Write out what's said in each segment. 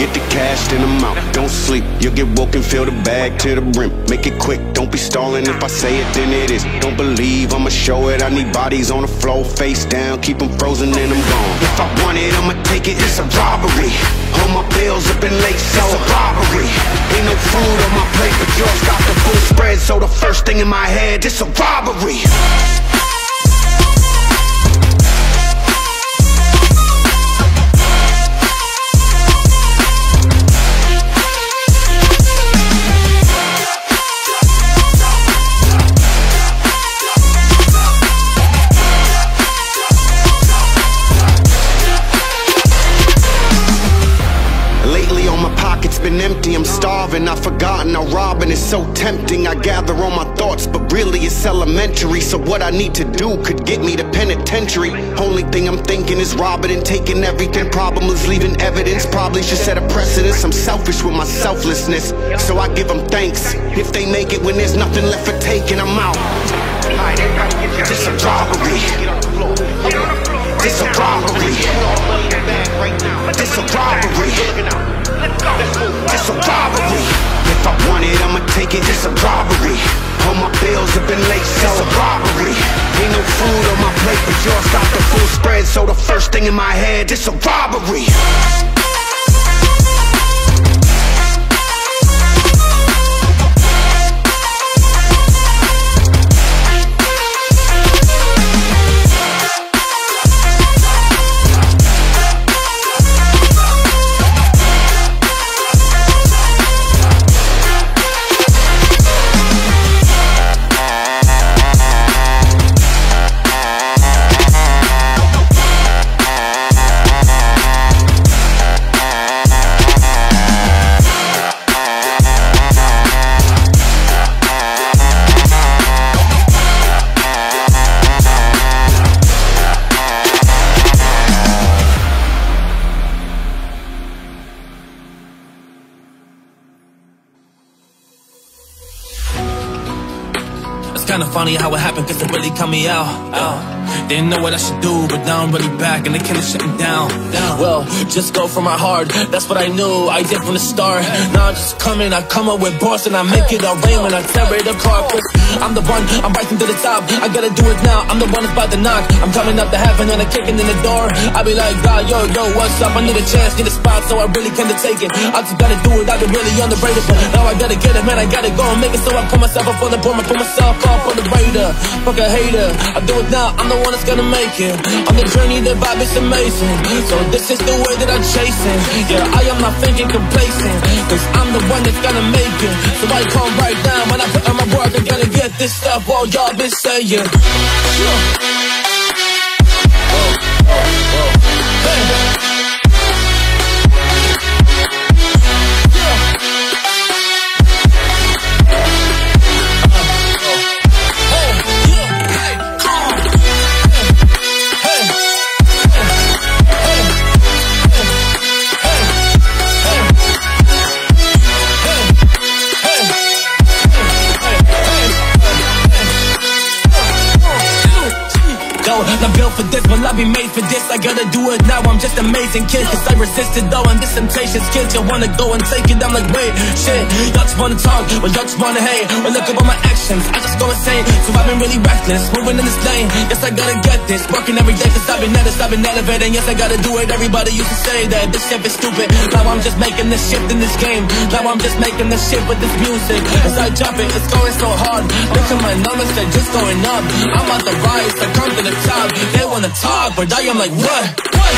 Get the cash, then I'm out. Don't sleep, you'll get woke and fill the bag to the brim. Make it quick, don't be stalling. If I say it, then it is. Don't believe, I'ma show it. I need bodies on the floor, face down, keep them frozen, then I'm gone. If I want it, I'ma take it, it's a robbery. All my bills have been late, so it's a robbery. Ain't no food on my plate, but yours got the full spread. So the first thing in my head, it's a robbery. So tempting I gather all my thoughts, but really it's elementary So what I need to do could get me to penitentiary. Only thing I'm thinking is robbing and taking everything Problem is leaving evidence, probably should set a precedence. I'm selfish with my selflessness, so I give them thanks. If they make it when there's nothing left for taking, I'm out. This a robbery. This a robbery. This a robbery. This a robbery If I want it, I'ma take it, it's a robbery. All my bills have been late, so it's a robbery. Ain't no food on my plate, but yours got the full spread. So the first thing in my head, it's a robbery funny how it happened, cause it really cut me out. out. Didn't know what I should do, but now I'm really back and they kinda shut me down. Well, just go for my heart, that's what I knew, I did from the start. Now I'm just coming, I come up with bars and I make it all rain when I tear it apart. I'm the one, I'm rising to the top, I gotta do it now, I'm the one that's about to knock. I'm coming up to heaven and I'm kicking in the door. I be like, God, yo, yo, what's up? I need a chance, need a spot, so I really can't take it. I just gotta do it, I've been really underrated, but now I gotta get it, man, I gotta go and make it. So I put myself up on the board, I put myself up on the radar. Fuck a hater, I do it now, I'm the one that's gonna make it. On the journey, the vibe is amazing. So this is the way that I'm chasing. Yeah, I am not thinking complacent, cause I'm the one that's gonna make it. So I come right down when I put on my work, I'm gonna get this stuff all y'all been saying. Sure. Oh, oh, oh. Hey. Be made this. I gotta do it now. I'm just amazing kid. Cause I resisted though, and this temptation's kids. You wanna go and take it. I'm like, wait, shit. Y'all just wanna talk, but y'all just wanna hate. But look up on my actions. I just go insane. So I've been really reckless. Moving in this lane. Yes, I gotta get this. Working every day cause I've been at it. I've been elevating. Yes, I gotta do it. Everybody used to say that this shit is stupid. Now I'm just making this shift in this game. Now I'm just making this shit with this music. As I jump it, it's going so hard. Look at my numbers, they're just going up. I'm on the rise, I come to the top. They wanna talk, but I am like, what? What?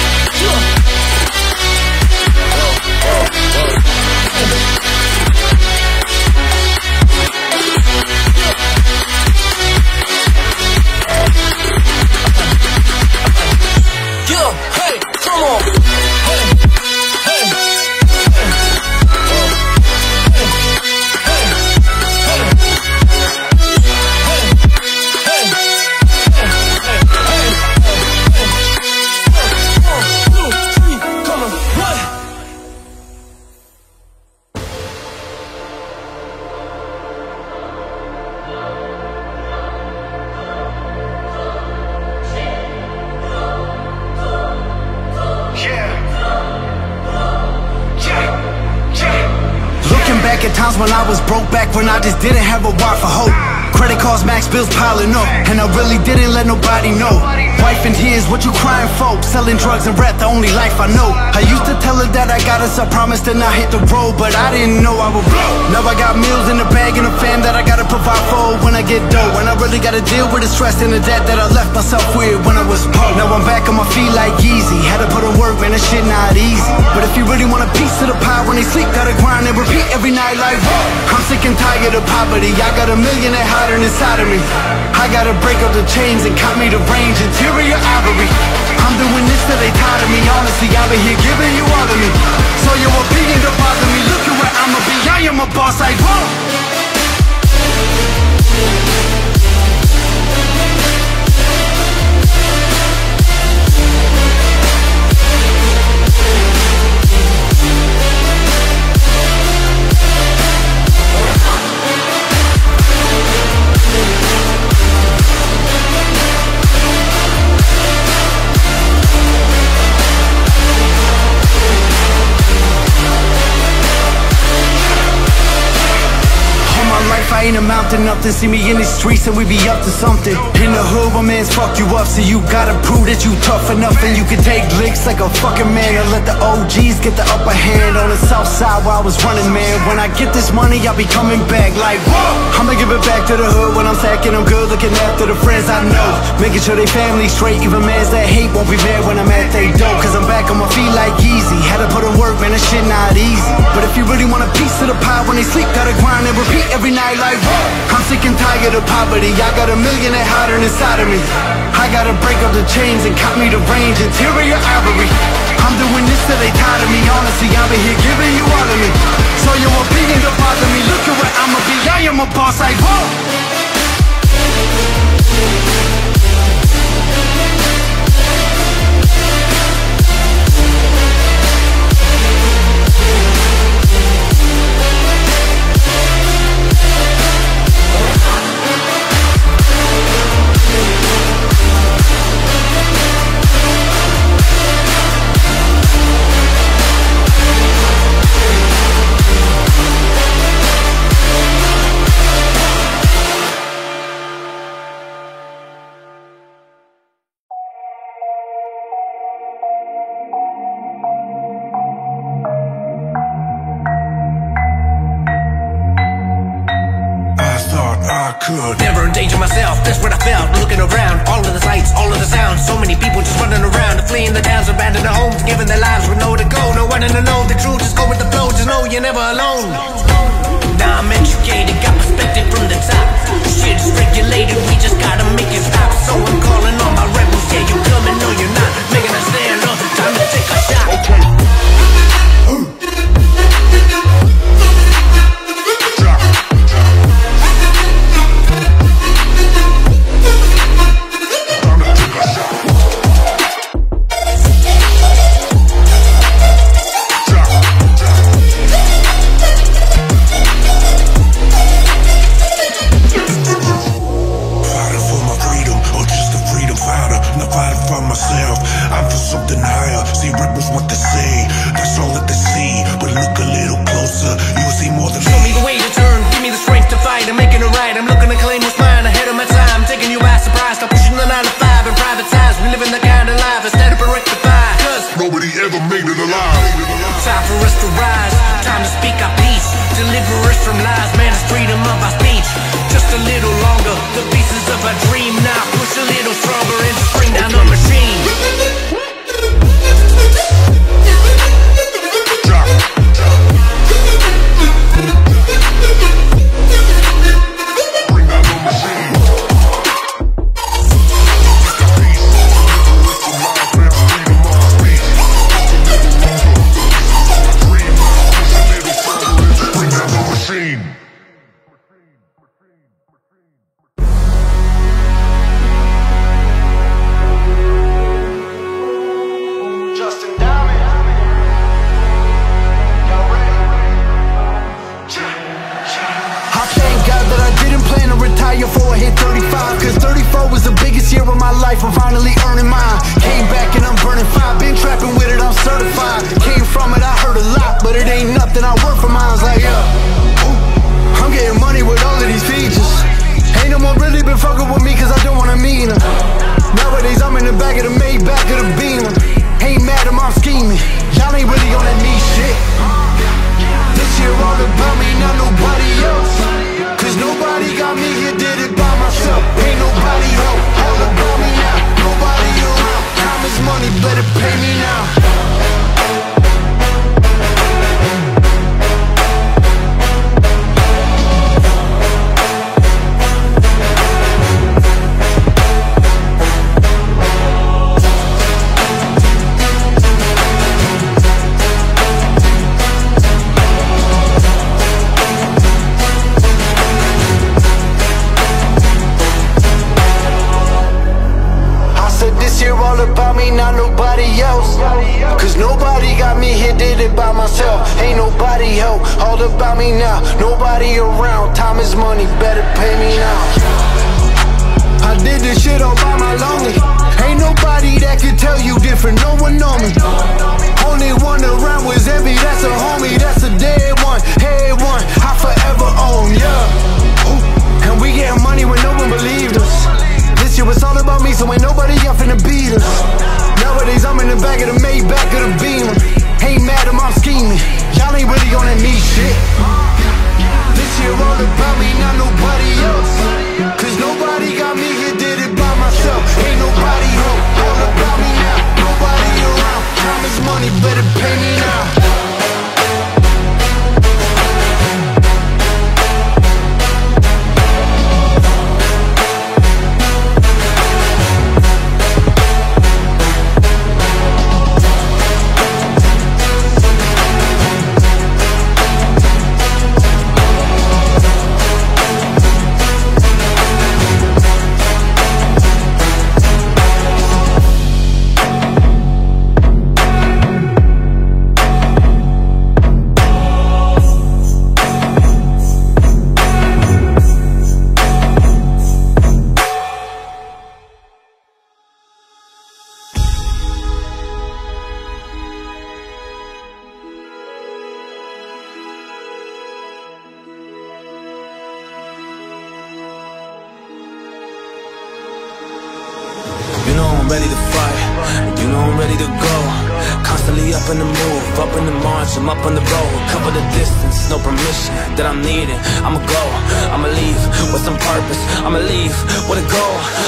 Bills piling up, and I really didn't let nobody know. Wife in tears, what you crying for? Selling drugs and rap, the only life I know. I used to tell her that I got us, I promised to not hit the road, but I didn't know I would blow. Now I got meals in the bag and a fam that I gotta provide for when I get dough. And I really gotta deal with the stress and the debt that I left myself with when I was poor. Now I'm back on my feet like easy. Had to put in work, man, that shit not easy. But if you really want a piece of the pie when they sleep, gotta grind and repeat every night like, whoa. I'm sick and tired of poverty. I got a million that hiding inside of me. I gotta break up the chains and cut me the range, interior ivory. I'm doing this till they tired of me. Honestly, I've been here giving you all of me. So your opinion don't bother me. Look at where I'ma be. I am a boss I whoa. Ain't amount to nothing See me in the streets and we be up to something. In the hood where mans fuck you up So you gotta prove that you tough enough. And you can take licks like a fucking man And let the OGs get the upper hand On the south side while I was running man. When I get this money I'll be coming back like whoa! I'ma give it back to the hood when I'm stacking I'm good looking after the friends I know. Making sure they family straight Even mans that hate won't be mad when I'm at they dope Cause I'm back on my feet like easy Had to put in work man that shit not easy. But if you really want a piece of the pie when they sleep Gotta grind and repeat every night like I'm sick and tired of poverty. I got a million that hiding inside of me. I gotta break up the chains and cut me the range. Interior ivory. I'm doing this till they tired of me. Honestly, I've been here giving you all of me. So your opinion don't bother me. Look at where I'ma be. I am a boss. Like whoa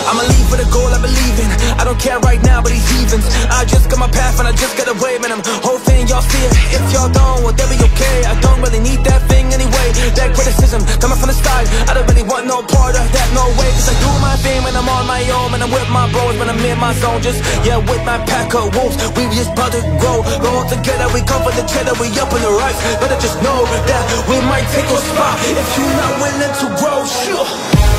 I'ma leave with a goal I believe in. I don't care right now, but these heathens. I just got my path and I just got a wave, and I'm hoping y'all see it. If y'all don't, well, they'll be okay. I don't really need that thing anyway. That criticism coming from the side, I don't really want no part of that, no way. Cause I do my thing when I'm on my own, and I'm with my bros, when I'm in my zone. Just, yeah, with my pack of wolves, we just about to grow. All together, we come for the cheddar, we up in the rise. Better just know that we might take a spot if you're not willing to grow, sure.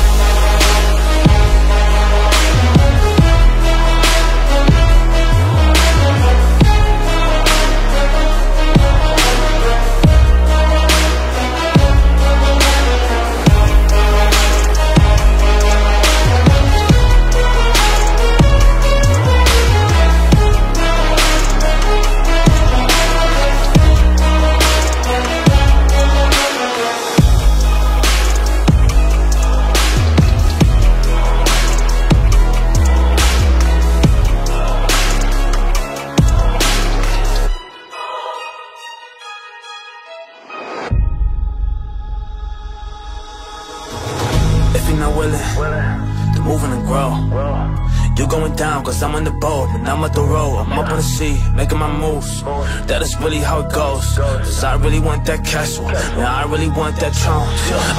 At the road. I'm the making my moves. That is really how it goes. Cause I really want that castle, yeah, I really want that throne.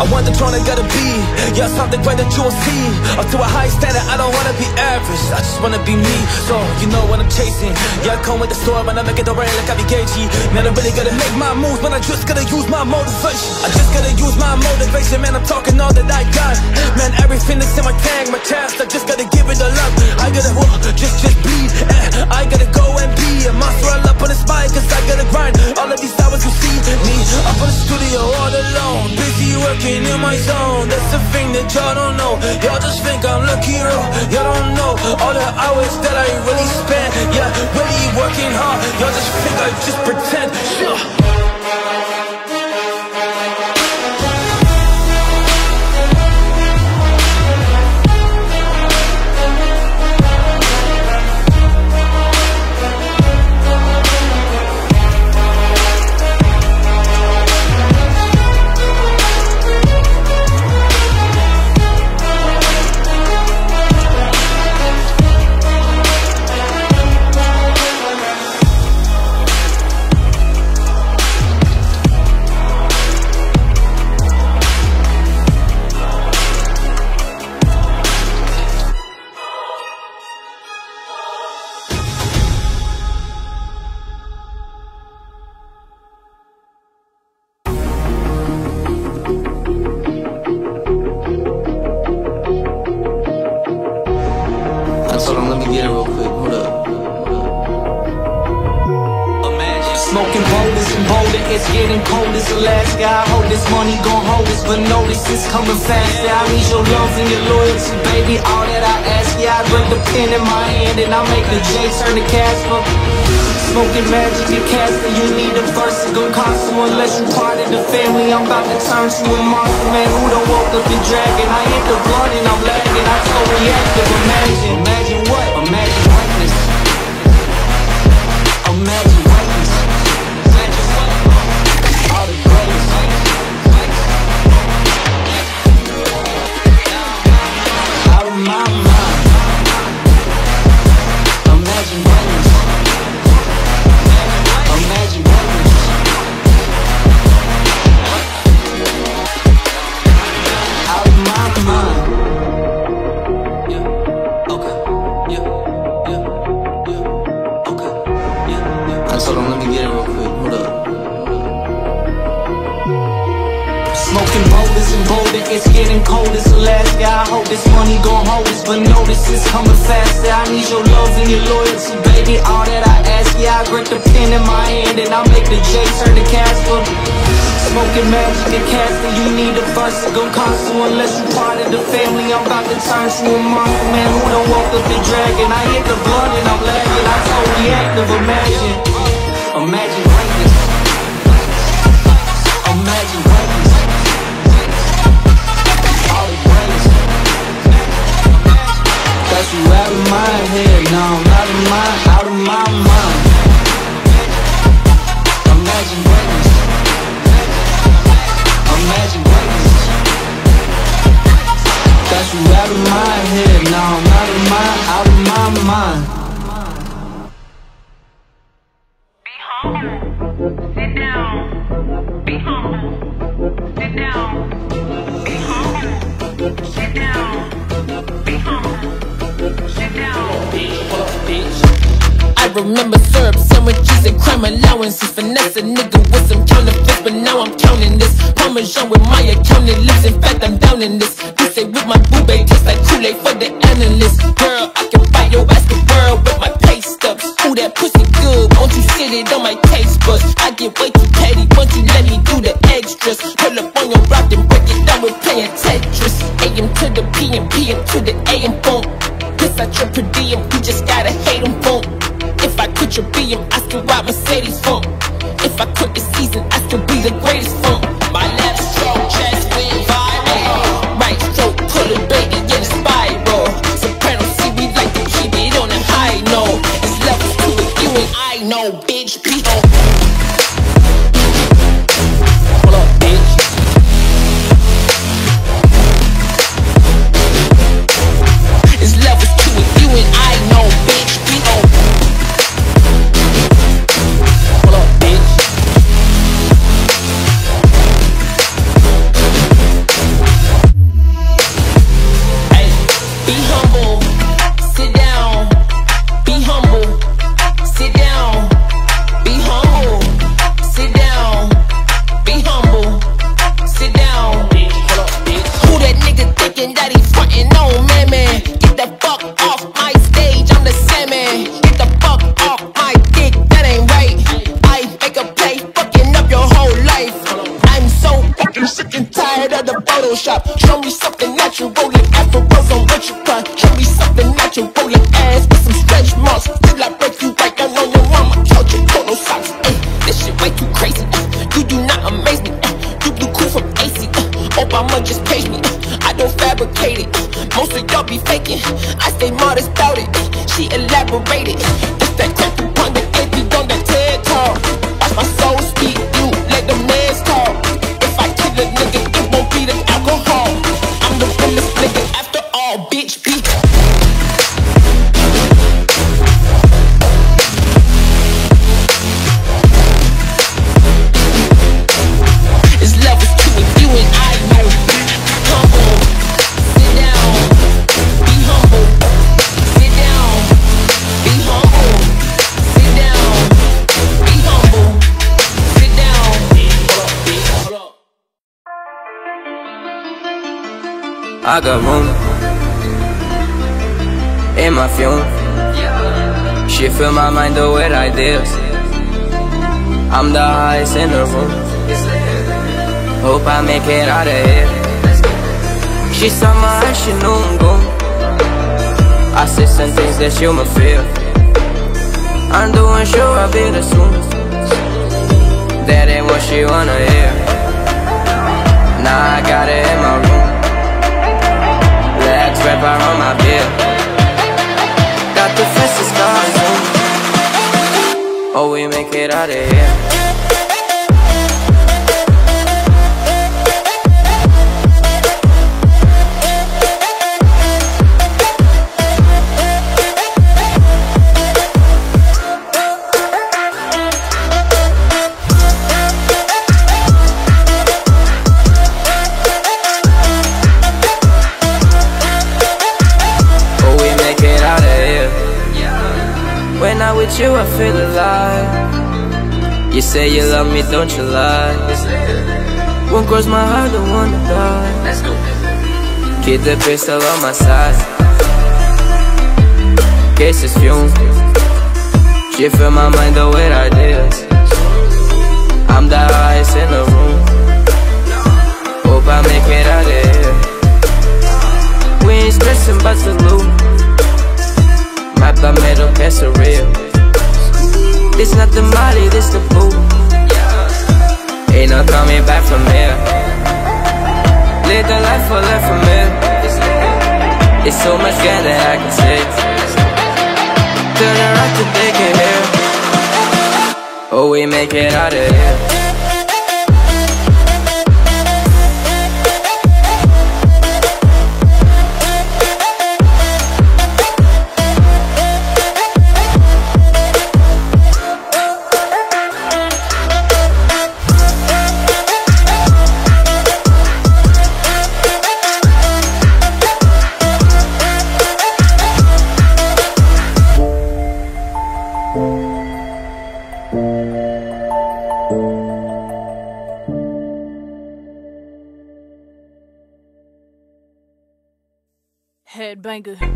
I want the throne I gotta be, yeah, something great that you will see. Up to a high standard, I don't wanna be average, I just wanna be me. So, you know what I'm chasing. Yeah, I come with the storm and I make it the rain like I be Gagey. Man, I really gotta make my moves, but I just gotta use my motivation. I just gotta use my motivation, man, I'm talking all that I got. Man, everything that's in my tank, my chest, I just gotta give it a love. I gotta just, just bleed. Eh, I gotta go and be a monster all up on the spine, cause I gotta grind. All of these hours you see me up in the studio all alone. Busy working in my zone. That's the thing that y'all don't know. Y'all just think I'm lucky, bro. Y'all don't know all the hours that I really spend. Yeah, really working hard. Y'all just think I just pretend. 10 in my hand and I make the J turn to Casper. Smoking magic and casting, you need a verse, it gon' cost you unless you part of the family. I'm about to turn to a monster, man, who done woke up the dragon? I hit the blood and I'm lagging, I so reactive, imagine, imagine what? Imagine human feel crystal on my side Guess it's fumes. She fill my mind the get out of here. nigga.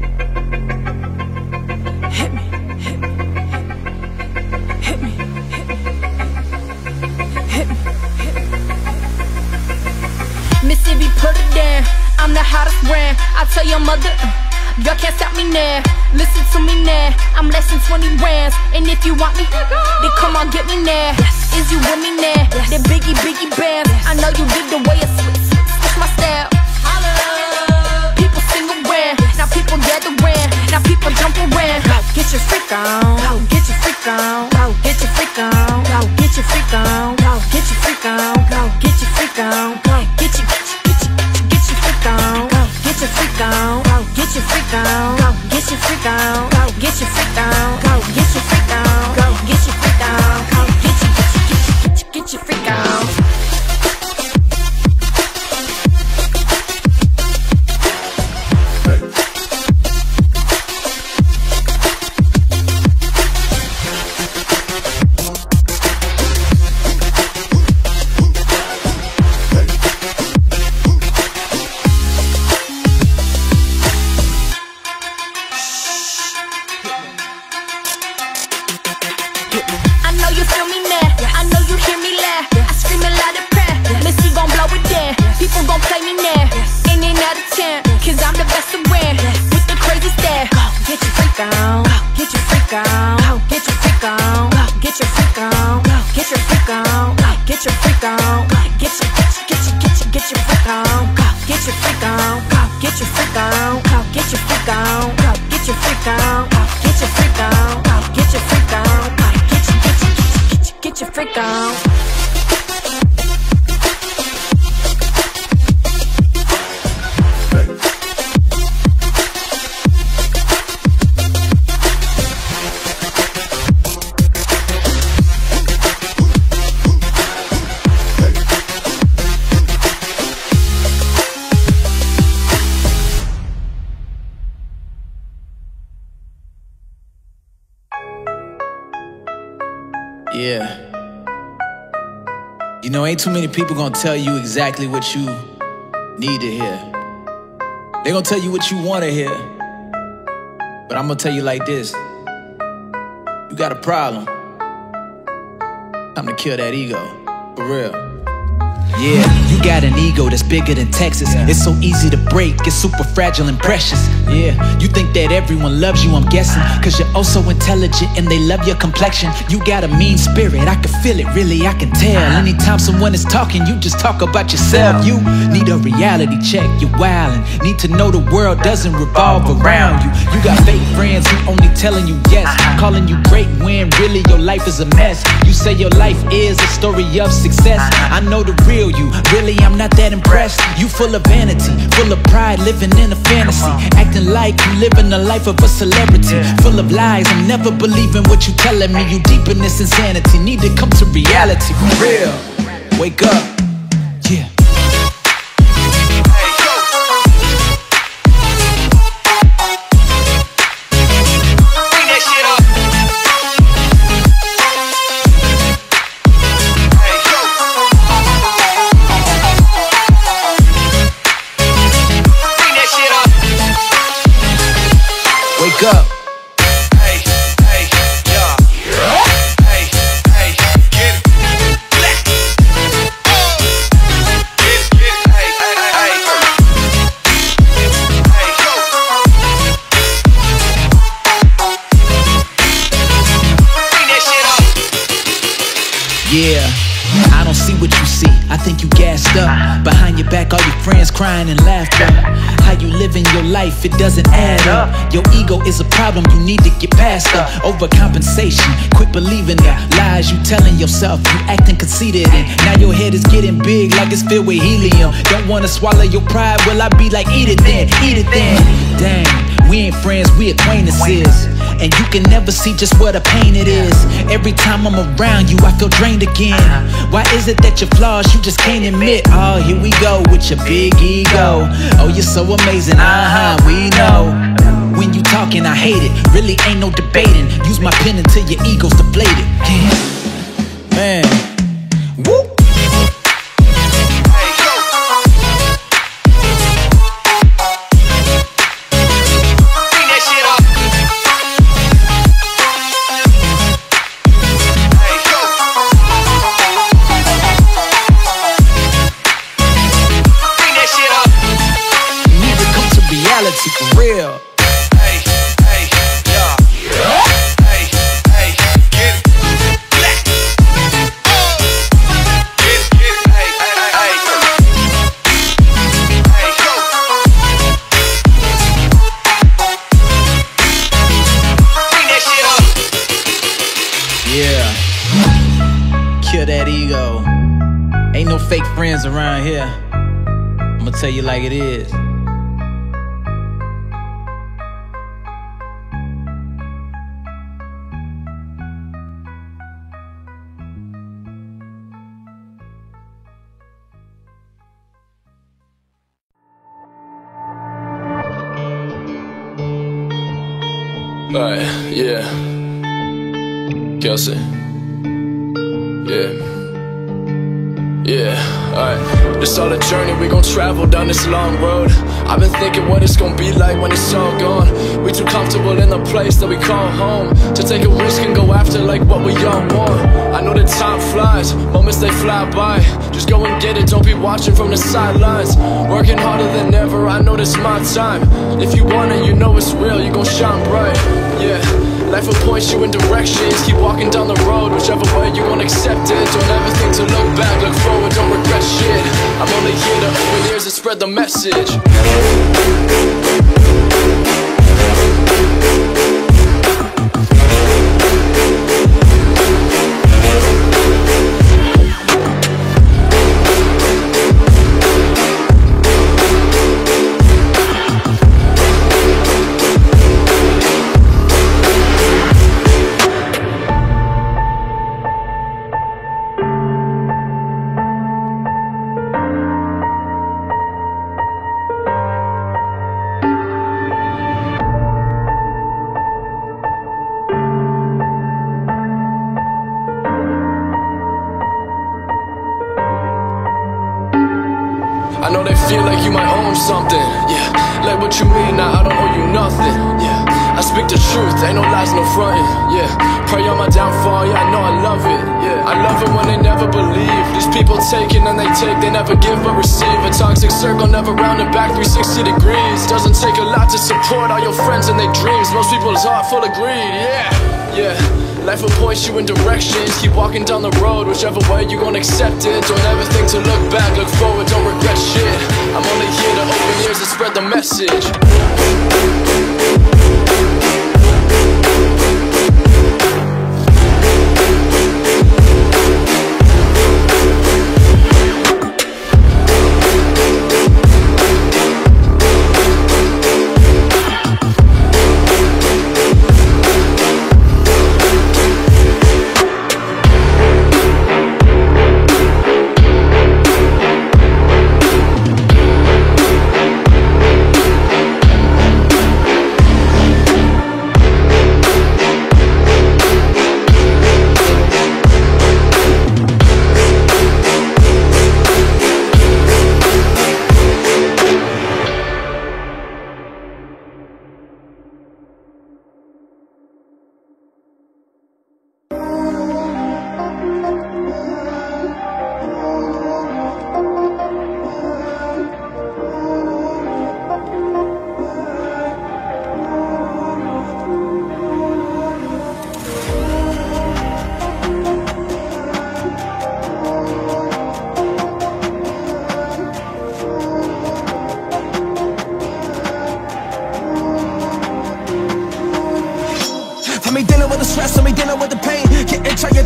gonna tell you exactly what you need to hear. They're gonna tell you what you wanna hear. But I'm gonna tell you like this you got a problem. Time to kill that ego, for real. Yeah, you got an ego that's bigger than Texas. It's so easy to break, it's super fragile and precious. Yeah, you think that everyone loves you, I'm guessing. Ah. Cause you're oh so intelligent and they love your complexion. You got a mean spirit, I can feel it, really, I can tell. Ah. Anytime someone is talking, you just talk about yourself. You need a reality check, you're wildin'. Need to know the world doesn't revolve around you. You got fake friends who only telling you yes, ah. calling you great when really your life is a mess. You say your life is a story of success. I know the real you. Really, I'm not that impressed. You full of vanity, full of pride, living in a fantasy. Uh-huh. Acting like you living the life of a celebrity. Full of lies, I'm never believing what you telling me. You deep in this insanity, need to come to reality. For real, wake up. Up. Behind your back, all your friends crying and laughter. How you living your life, it doesn't add up. Your ego is a problem you need to get past. The overcompensation, quit believing the lies you telling yourself. You acting conceited, and now your head is getting big like it's filled with helium. Don't wanna swallow your pride, well, I be like, eat it then, eat it then. Dang, we ain't friends, we acquaintances. And you can never see just what a pain it is. Every time I'm around you, I feel drained again. Why is it that your flaws you just can't admit? Oh, here we go with your big ego. Oh, you're so amazing, uh huh, we know. When you talking, I hate it. Really ain't no debating. Use my pen until your ego's deflated. Yeah. Man. Woo! You like it is. Alright, yeah. Kelsey. Yeah. Yeah, alright. This all a journey, we gon' travel down this long road. I've been thinking what it's gonna be like when it's all gone. We too comfortable in the place that we call home. To take a risk and go after like what we all want. I know that time flies, moments they fly by. Just go and get it, don't be watching from the sidelines. Working harder than ever, I know this my time. If you want it, you know it's real, you gon' shine bright. Yeah. Life will point you in directions. Keep walking down the road Whichever way you gon' accept it Don't ever think to look back Look forward, don't regret shit. I'm only here to open ears and spread the message all your friends and their dreams. Most people's heart full of greed, yeah, yeah. Life will point you in directions. Keep walking down the road, whichever way you gon' accept it. Don't ever think to look back, look forward, don't regret shit. I'm only here to open ears and spread the message.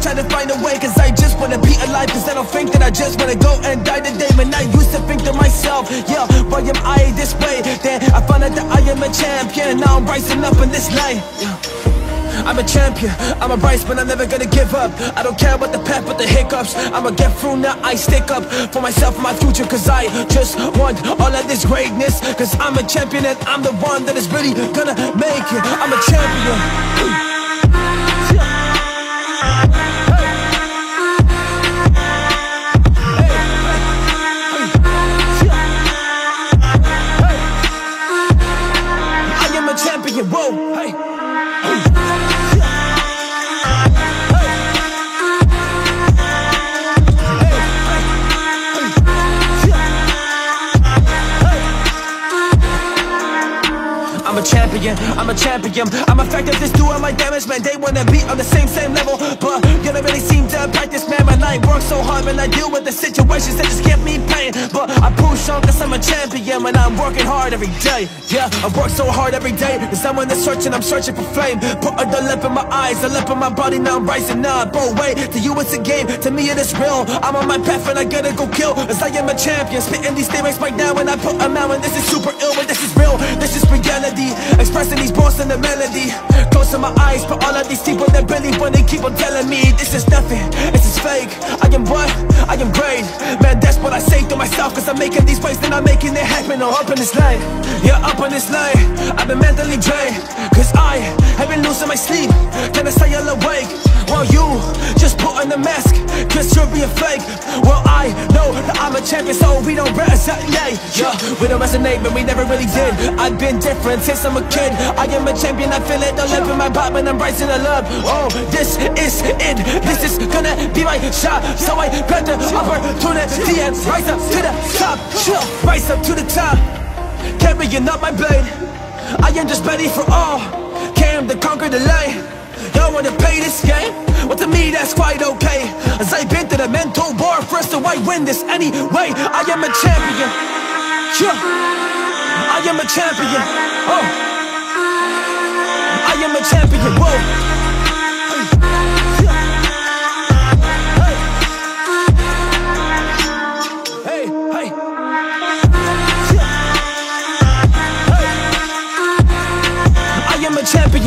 Trying to find a way Cause I just wanna be alive Cause I don't think that I just wanna go and die today. Man, I used to think to myself Yeah, why am I this way? Then I found out that I am a champion. Now I'm rising up in this light. I'm a champion, I'm a Bryce, but I'm never gonna give up. I don't care about the path, but the hiccups. I'ma get through now, I stick up For myself and my future, cause I just want all of this greatness. Cause I'm a champion and I'm the one that is really gonna make it. I'm a champion I'm a champion. I'm effective, just doing my damage, man. They wanna be on the same, same level But you don't really seem to practice, man. Man, I work so hard, man I deal with the situations that just give me pain But I push on cause I'm a champion Man, I'm working hard every day. Yeah, I work so hard every day. Cause I'm on the search and I'm searching for flame. Put a lip in my eyes, the lip in my body Now I'm rising up, oh wait To you it's a game, to me it is real. I'm on my path and I gotta go kill Cause I am a champion. Spitting these lyrics right now and I put them out And this is super ill, but this is real. This is reality Expressing these in the melody. Closing my eyes, but all of these people that when they keep on telling me This is nothing, this is fake. I am what? I am great. Man, that's what I say to myself Cause I'm making these waves, then I'm making it happen. I'm up in this line, yeah, up in this line I've been mentally drained Cause I have been losing my sleep. Can I stay all awake? While you just put on the mask Cause you're being fake Well, I know that I'm a champion So we don't resonate Yeah, we don't resonate, but we never really did. I've been different since I'm a kid. I am a champion, I feel it all up in my pop And I'm rising to love. Oh, this is it. This is gonna be my shot. So I grab the opportunity And rise up to the top. Rise up to the top. Carrying up my blade. I am just ready for all. Came to conquer the light Y'all wanna play this game? Well to me that's quite okay. As I've been to the mental war first so I win this anyway. I am a champion. Yeah. I am a champion. Oh. I am a champion, whoa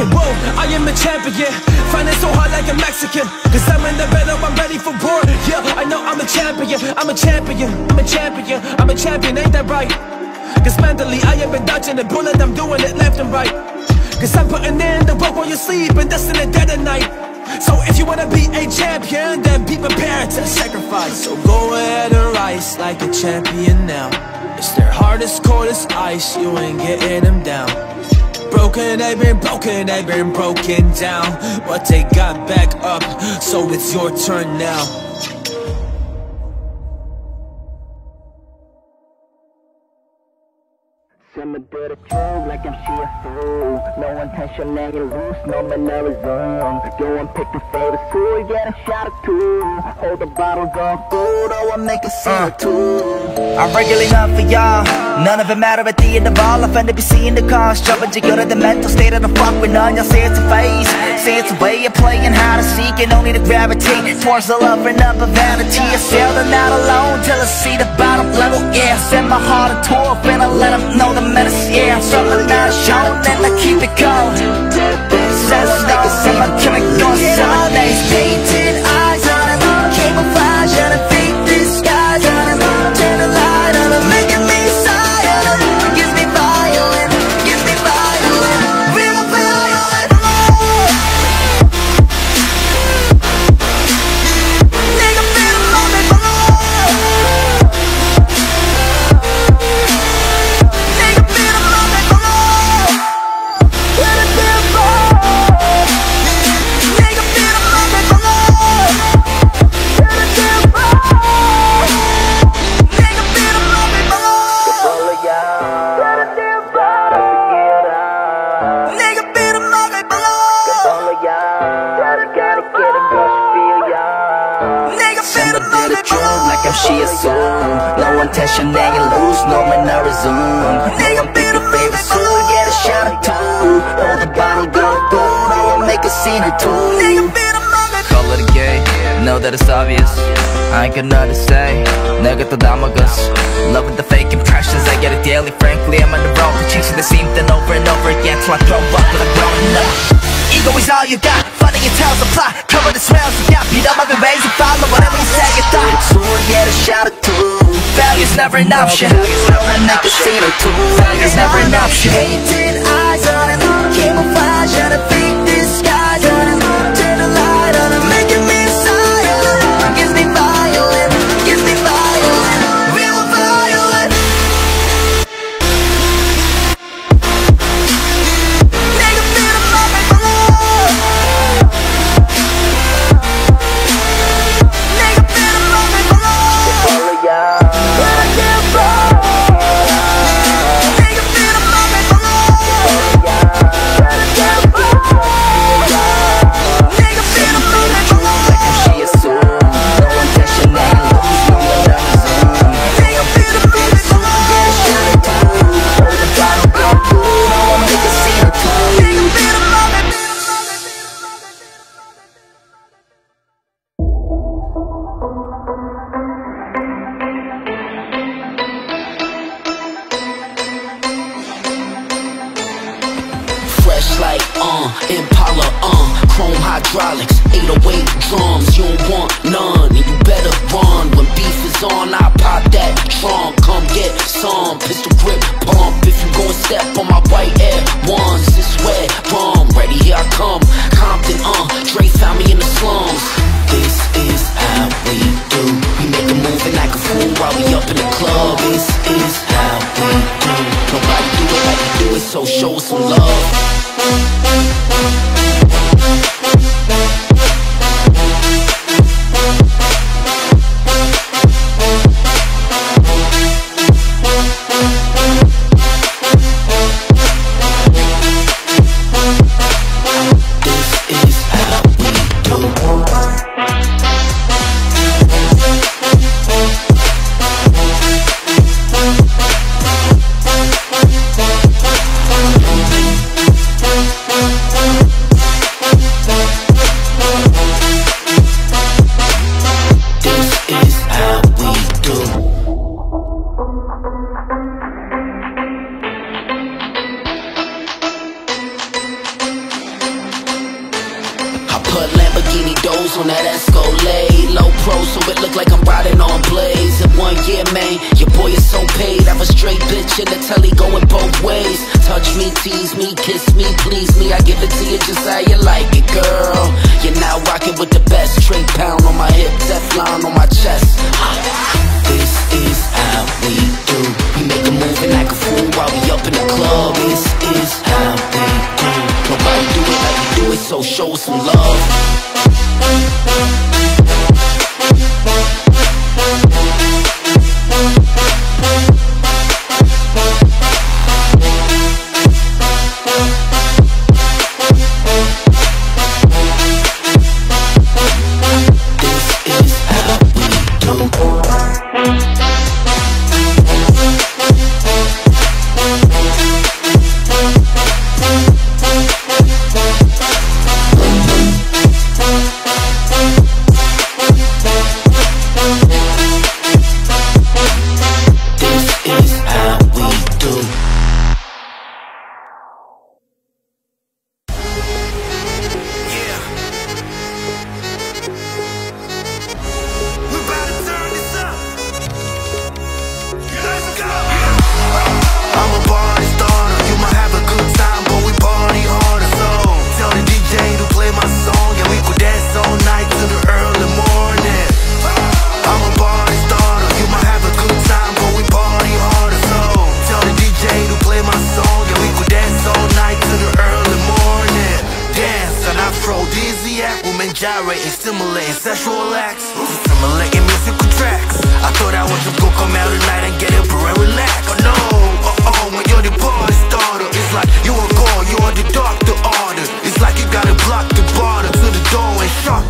whoa, I am a champion. Find it so hard like a Mexican. Cause I'm in the battle, I'm ready for war. Yeah, I know I'm a champion, I'm a champion I'm a champion, I'm a champion, ain't that right? Cause mentally I have been dodging the bullet, I'm doing it left and right. Cause I'm putting in the work while you sleep and that's in the dead of night. So if you wanna be a champion, then be prepared to sacrifice. So go ahead and rise like a champion now. It's their hardest, coldest ice, you ain't getting them down Broken, they've been broken, they've been broken down. But they got back up, so it's your turn now Me to the truth like I'm fool. No intention, now you loose, no mannerism Go and pick your favorite school, get a shot or two. Hold the bottles on food, oh I make a scene or two. Uh, I'm regularly up for y'all. None of it matter at the end of all. I'm Offended be seeing the cars Jumping to the mental state of the fuck with none. Y'all say it's a phase. Say it's a way of playing how to seek And only to gravitate Towards the love and of vanity. I sail the night alone Till I see the bottom level. Yeah, send my heart a tour And I let them know the Yeah, I'm something not shown And I keep it going Says no See my chemical Sundays Painted eyes on him Camouflage on a or make a scene or two Call it a gay, know that it's obvious I ain't got nothing to say, 내가 또 담아갔어 Loving the fake impressions, I get it daily Frankly, I'm on the road, chasing the same thing over and over again Till I throw up, but I'm growing up Ego is all you got, funny it tells the plot Cover the smells, yeah, beat up my ways and follow whatever you say you thought Tour, get a shot or two Failure's never an option Make a scene or two Failure's never an option Painted eyes on him Camouflage on a fake like, uh, Impala, uh, chrome hydraulics, 808 drums, you don't want none, and you better run. When beef is on, I pop that trunk, come get some, pistol grip pump, if you gon' step on my white air ones, this way, rum, ready, here I come, Compton, uh, Dre found me in the slums. This is how we do, we make a move and act a fool while we up in the club. This is how we do, nobody do it like we do it, so show us some love. This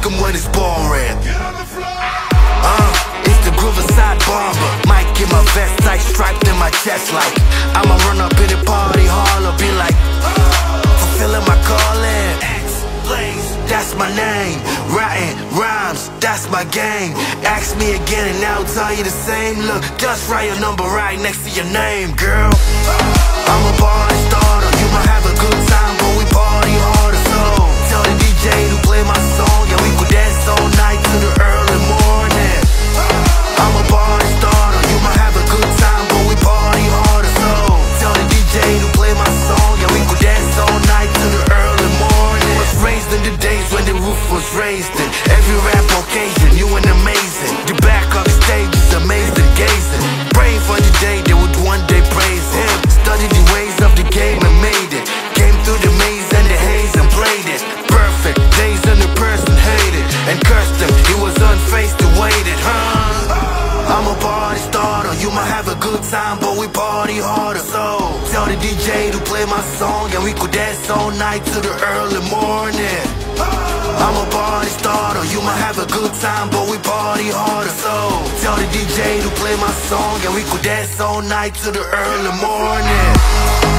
him when it's boring. Uh, it's the Riverside Bomber. Mike in my vest, tight striped in my chest like I'ma run up in the party hall or be like uh, Fulfilling my calling. X Blaze, that's my name. Writing rhymes, that's my game. Ask me again and I'll tell you the same. Look, just write your number right next to your name, girl. I'm a baller youth was raised in. Every rap occasion, you an amazing. You back up the stage is amazing. gazing Praying for the day they would one day praise him. Studied the ways of the game and made it. Came through the maze and the haze and played it. Perfect days and the person hated. And cursed him, he was unfaced and waited, huh? I'm a party starter, you might have a good time But we party harder, so Tell the DJ to play my song And we could dance all night to the early morning. I'm a party starter, you might have a good time, but we party harder. So, tell the DJ to play my song and we could dance all night to the early morning.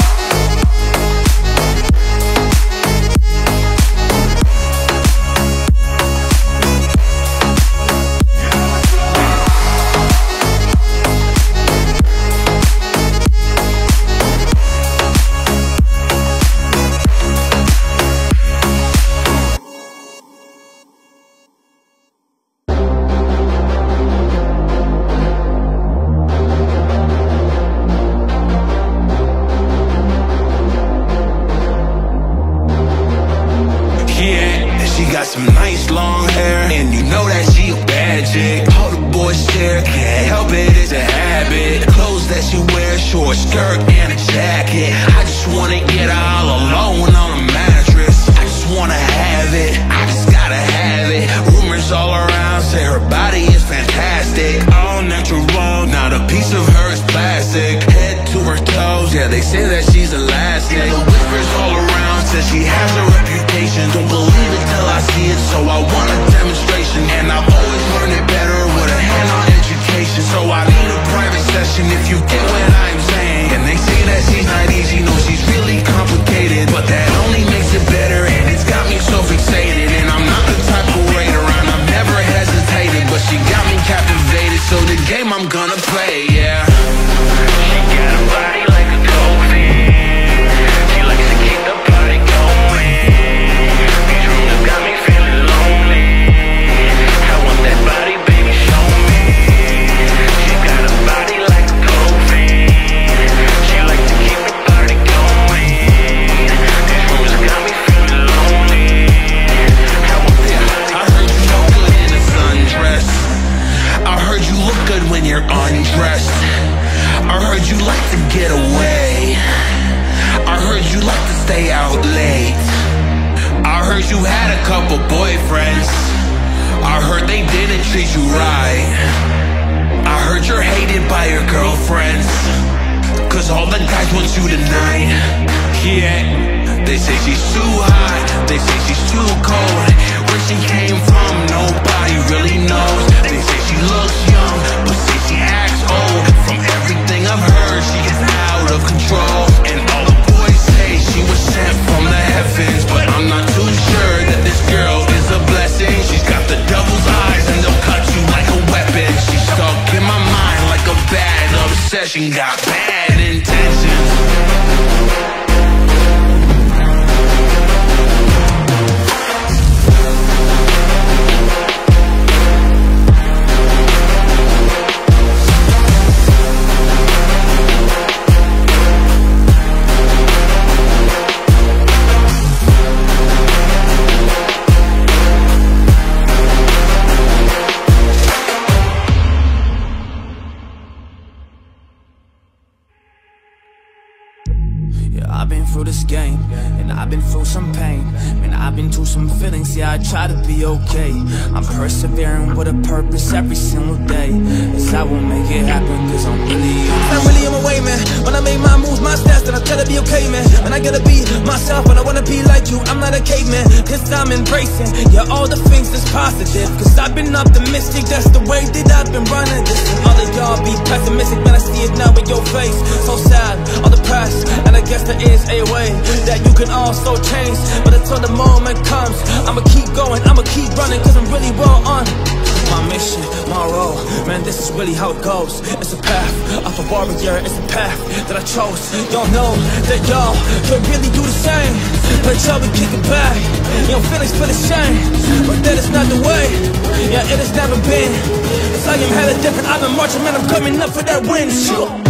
Different. I've been marching, man, I'm coming up for that win. Sure.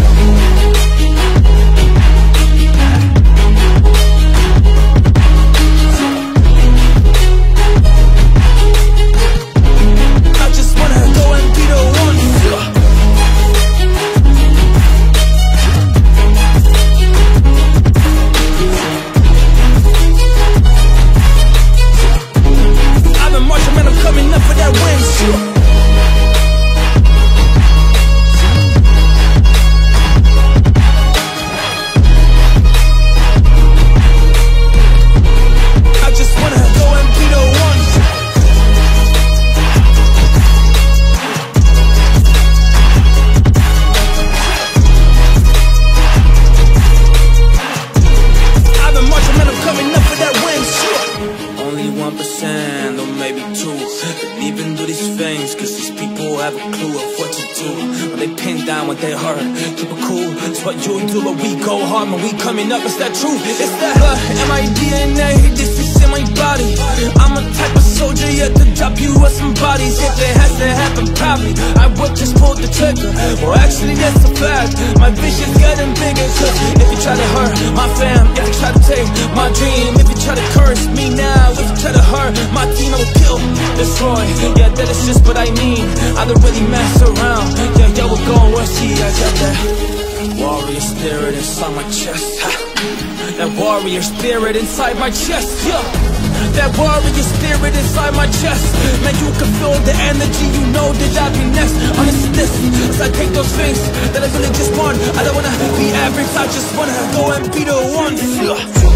Down what they heard, keep it cool. It's what you do, but we go hard when we coming up. It's that truth, it's that blood in my DNA. This is in my body. I'm a type of soldier, yet to drop you with some bodies. If it has to happen, probably I would just pull the trigger. Well, actually, that's a fact. My vision's getting bigger. Cause if you try to hurt my fam, if you try to take my dream, if you try to curse me now, if you try to hurt my team, I will kill, destroy. Yeah, that is just what I mean. I don't really mess around. Yeah, yeah, we're going where she I got that warrior spirit inside my chest. Ha. That warrior spirit inside my chest. Yeah. That warrior spirit inside my chest. Man, you can feel the energy. You know that I'll be next. Honestly, this as I take those things that I really just want. I don't wanna be average. I just wanna go and be the one.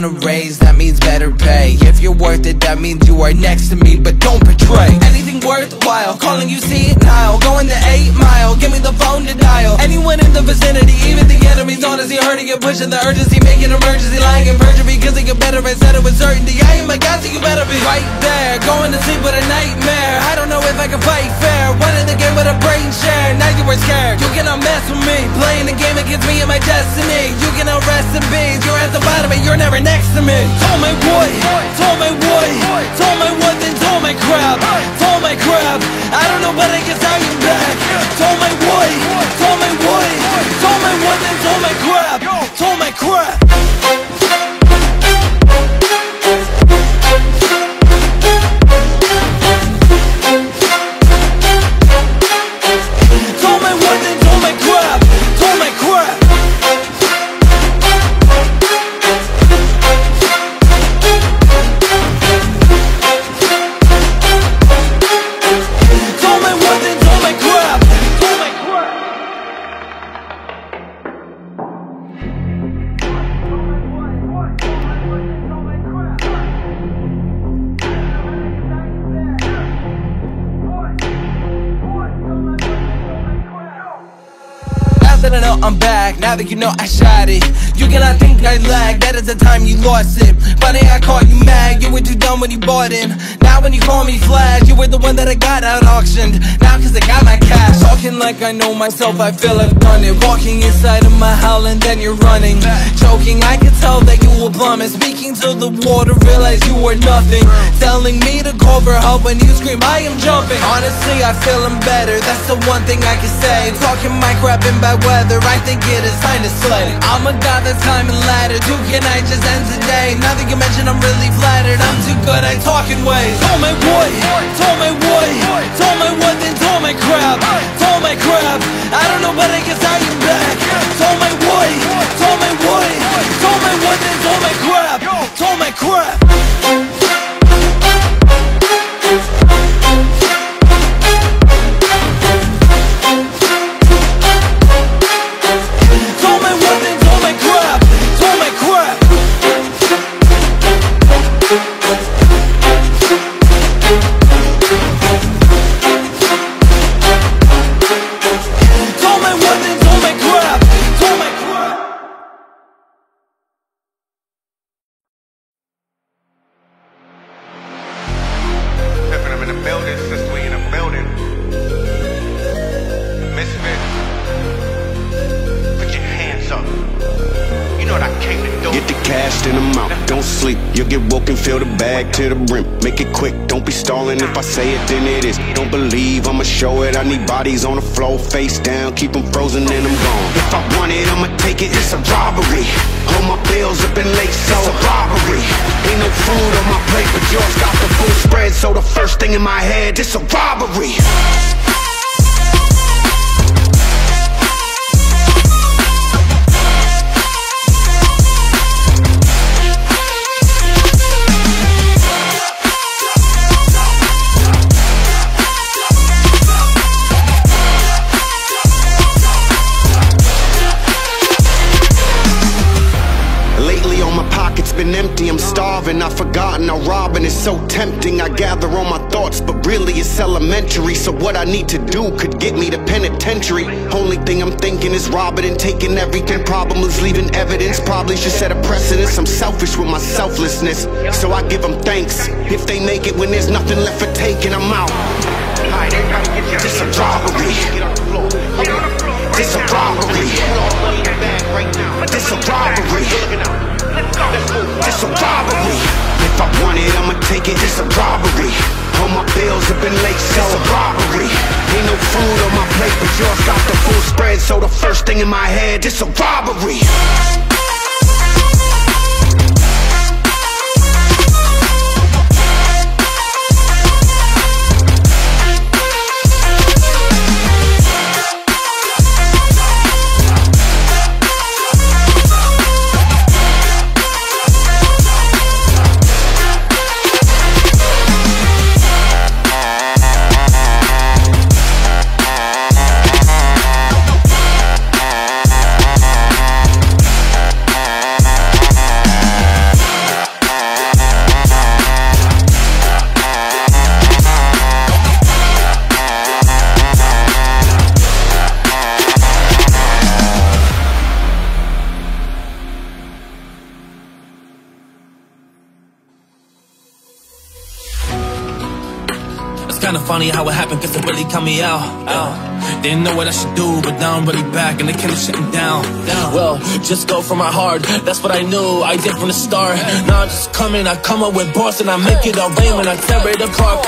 You wanna raise that means better pay. If you're worth it that means you are next to me but don't betray. Anything worthwhile, calling you senile Going the 8 mile, give me the phone to dial Anyone in the vicinity, Honestly hurting and pushing the urgency Making emergency, lying in perjury Cause they get better, I said it with certainty. I am a guy so you better be right there. Going to sleep with a nightmare. I don't know if I can fight fair. Winning the game with a brain share. Now you were scared, you cannot mess with me. Playing the game against me and my destiny. You cannot rest in peace You're at the bottom and you're never next to me. Told me what, told me what? Told me what, then told me crap. Told me crap. I don't know but I guess I am back. Told me what, told me what? Told me what, then told me crap Told me crap you know I shot it You cannot think I lag. That is the time you lost it. Funny I caught you mad. You were too dumb when you bought in. Now when you call me flash You were the one that I got out auctioned. Now cause I got my cash. Talking like I know myself I feel I've done it. Walking inside of my hell and then you're running. Choking I can tell that you were plummet Speaking to the water Realize you were nothing. Telling me to call for help When you scream I am jumping. Honestly I feel I'm better. That's the one thing I can say. Talking my crap in bad weather. I think it is time to slay. I'm a god that's climbing ladders Who can I just end today? Now that you mention I'm really flattered I'm too good at talking ways Told me what? Told me what? Told me what then told me crap Told me crap I don't know but I guess I am back Told me what? Told me what? Told me what then told me crap Told me crap stalling. If I say it, then it is. Don't believe, I'ma show it. I need bodies on the floor, face down. Keep them frozen, and I'm gone. If I want it, I'ma take it. It's a robbery. All my bills up in late, so it's a robbery. Ain't no food on my plate, but yours got the full spread. So the first thing in my head, it's a robbery. So tempting. I gather all my thoughts, but really it's elementary. So what I need to do could get me to penitentiary. Only thing I'm thinking is robbing and taking everything. Problem is leaving evidence, probably should set a precedence. I'm selfish with my selflessness, so I give them thanks. If they make it when there's nothing left for taking, I'm out. This a robbery. This a robbery. This a robbery. This a robbery. If I want it, I'ma take it. it's a robbery. All my bills have been late, so it's a robbery. Ain't no food on my plate, but yours got the full spread. So the first thing in my head, it's a robbery. Funny how it happened, cause it really cut me out. out. Didn't know what I should do, but now I'm really back and they can't shut down. Well, just go for my heart, that's what I knew, I did from the start. Now I'm just coming, I come up with bars and I make it all rain when I tear it apart.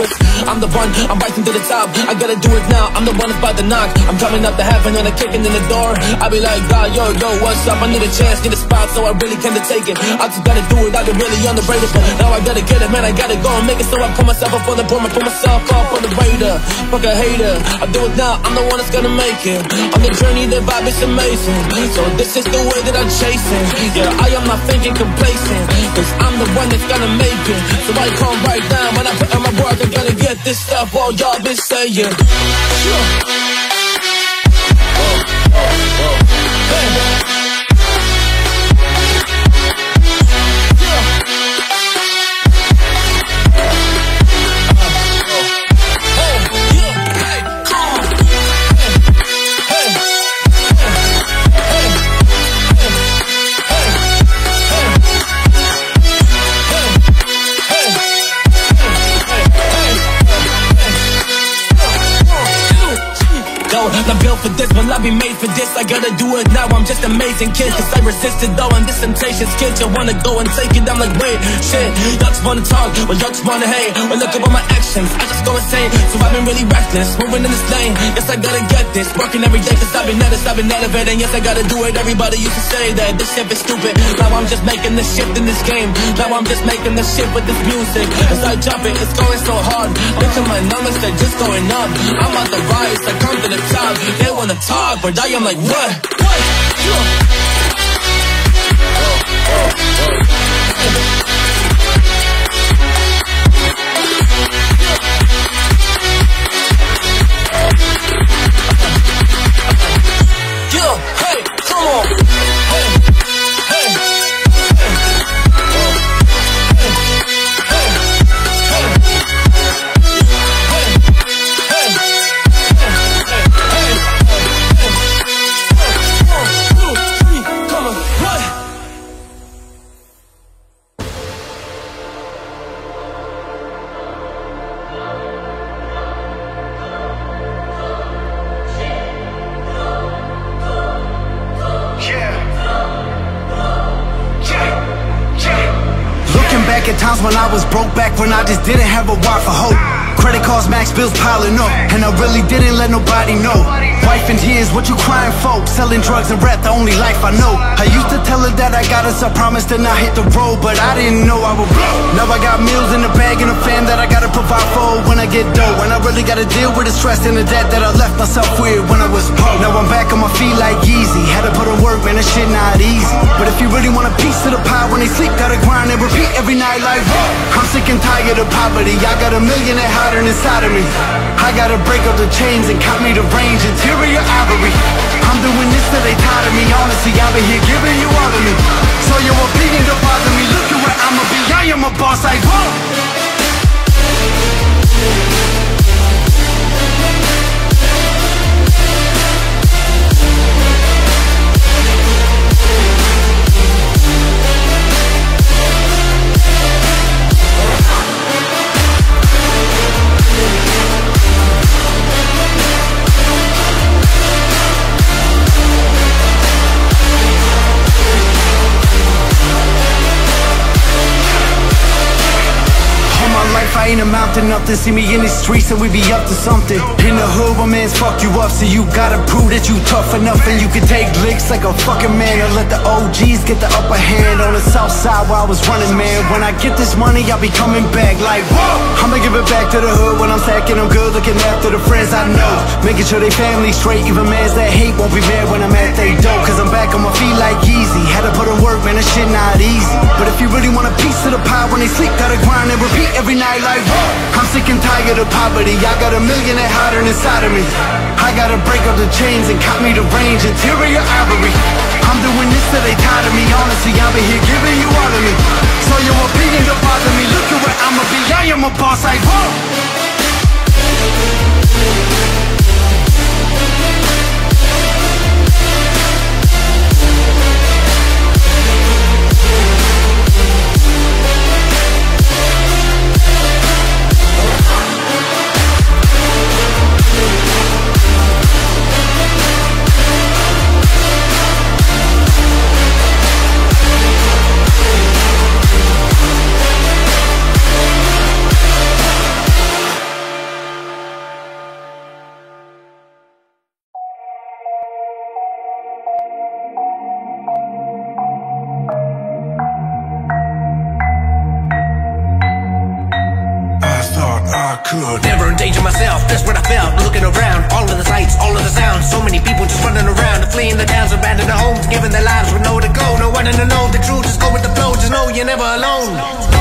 I'm the one, I'm rising to the top, I gotta do it now, I'm the one that's by the knock. I'm coming up the heaven and I'm kicking in the door. I be like, God, yo, yo, what's up? I need a chance, need a spot, so I really can't take it. I just gotta do it, I've been really underrated, but now I gotta get it, man, I gotta go and make it. So I put myself up on the board, I put myself up on the radar. Fuck a hater, I do it now, I'm the one that's gonna make it. On the journey, the vibe is amazing. So this is the way that I'm chasing. Yeah, I am not thinking complacent, cause I'm the one that's gonna make it. So I come right down when I put in my work, I'm gonna get this stuff all y'all been saying. Sure. Made for this, I gotta do it now. I'm just amazing kid, cause I resisted though, and this temptation's kids. You wanna go and take it, I'm like, wait, shit. Y'all just wanna talk, well, y'all just wanna hate. Well, look at all my actions, I just go insane. So I've been really reckless, moving in this lane. Yes, I gotta get this, working every day, cause I've been at this, I've been elevating. Yes, I gotta do it. Everybody used to say that this shit is stupid. Now I'm just making the shift in this game. Now I'm just making the shift with this music. As I jump it, it's going so hard. Look at my numbers, they're just going up. I'm on the rise, I come to the top. They wanna talk, but I am like, what? What? Yeah, just didn't have a why for hope. Credit cards, max bills piling up, and I really didn't let nobody know. Wife in tears, what you crying for? Selling drugs and rap, the only life I know. I used to tell her that I got us, I promised to not hit the road, but I didn't know I would blow. Now I got meals in the bag and a fam that I gotta provide for when I get dough. And I really gotta deal with the stress and the debt that I left myself with when I was broke. Now I'm back on my feet like easy. Had to put in work, man, that shit not easy. But if you really want a piece of the pie when they sleep, gotta grind and repeat every night like whoa. I'm sick and tired of poverty. I got a million that hiding inside of me. I gotta break up the chains and cut me the range, interior ivory. I'm doing this till they tired of me. Honestly, I've been here giving you all of me. So your opinion don't bother me. Look at where I'ma be. I am a boss like whoa. I ain't to nothing See me in the streets and we be up to something. In the hood where mans fuck you up So you gotta prove that you tough enough And you can take licks like a fucking man. Or let the OGs get the upper hand On the south side where I was running man. When I get this money I'll be coming back like whoa! I'ma give it back to the hood when I'm stacking I'm good looking after the friends I know. Making sure they family straight Even mans that hate won't be mad when I'm at they dope Cause I'm back on my feet like easy Had to put in work man that shit not easy. But if you really want a piece of the pie when they sleep Gotta grind and repeat every night like I'm sick and tired of poverty. I got a million that hiding inside of me. I gotta break up the chains and cut me the range. Interior ivory. I'm doing this till they tired of me. Honestly, I've been here giving you all of me. So your opinion don't bother me. Look at where I'ma be. I am a boss. Like whoa you're never alone.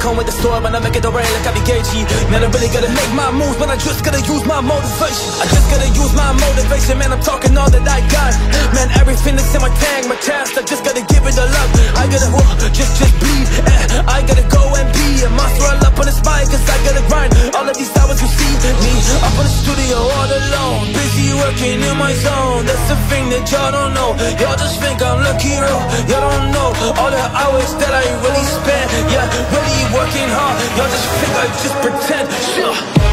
come with the story, but I make it the rain like I be Gaethje. Man, I really gotta make my moves, but I just gotta use my motivation. I just gotta use my motivation, man. I'm talking all that I got. Man, everything that's in my tank, my chest. I just gotta give it a love. I gotta whoa, just just be. Eh, I gotta go and be a monster all up on the spine, cause I gotta grind. All of these hours you see me up in the studio all alone, busy working in my zone. That's the thing that y'all don't know. Y'all just think I'm lucky, real. Y'all don't know all the hours that I really spent. Yeah, really working hard, y'all just fake just pretend. Sure.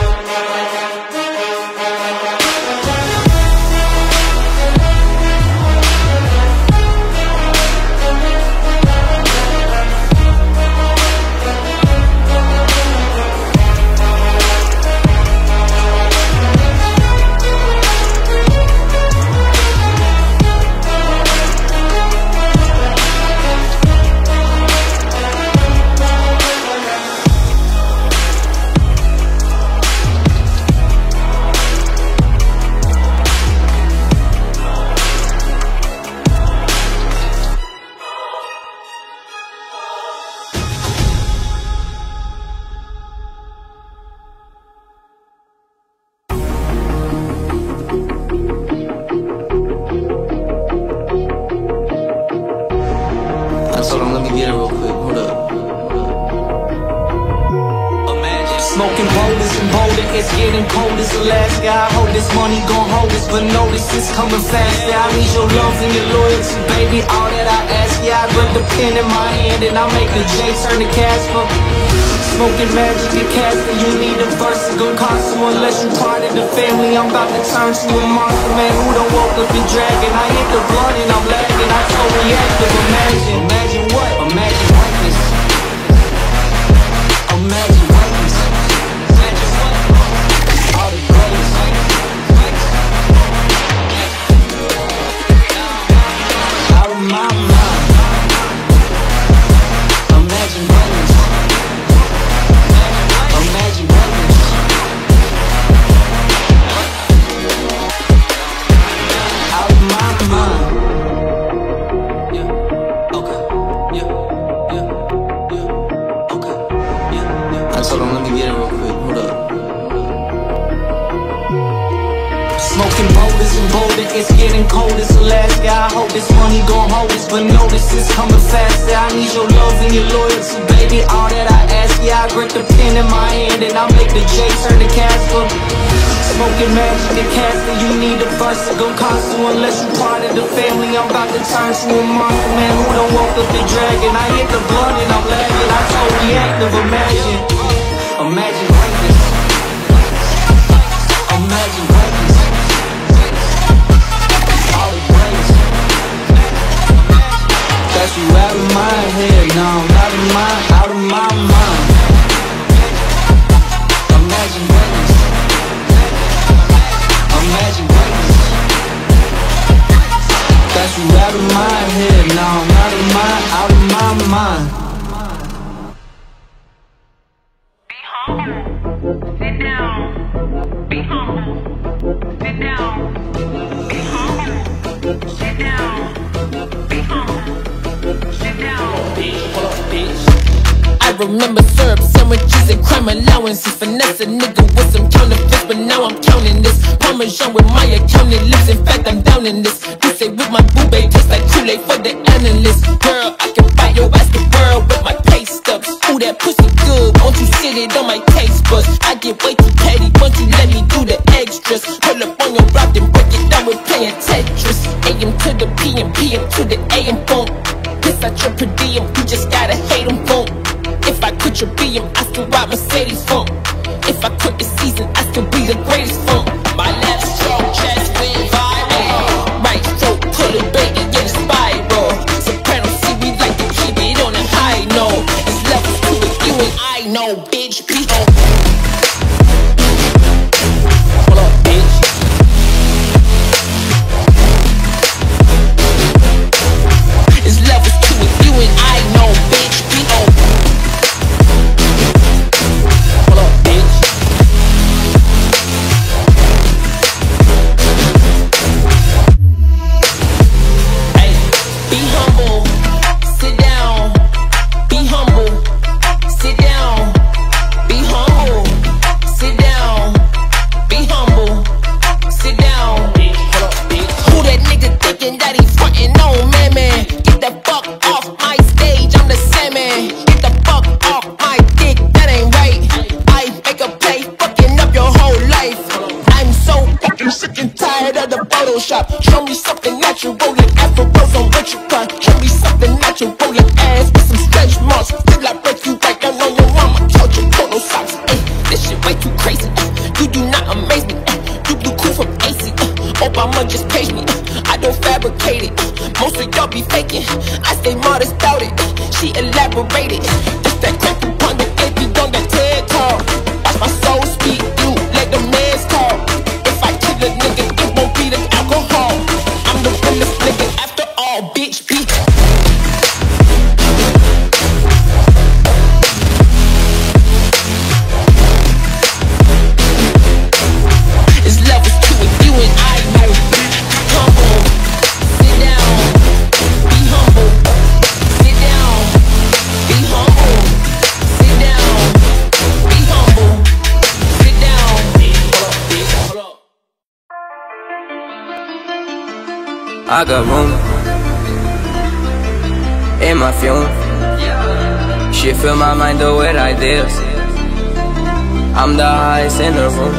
elephants in the room.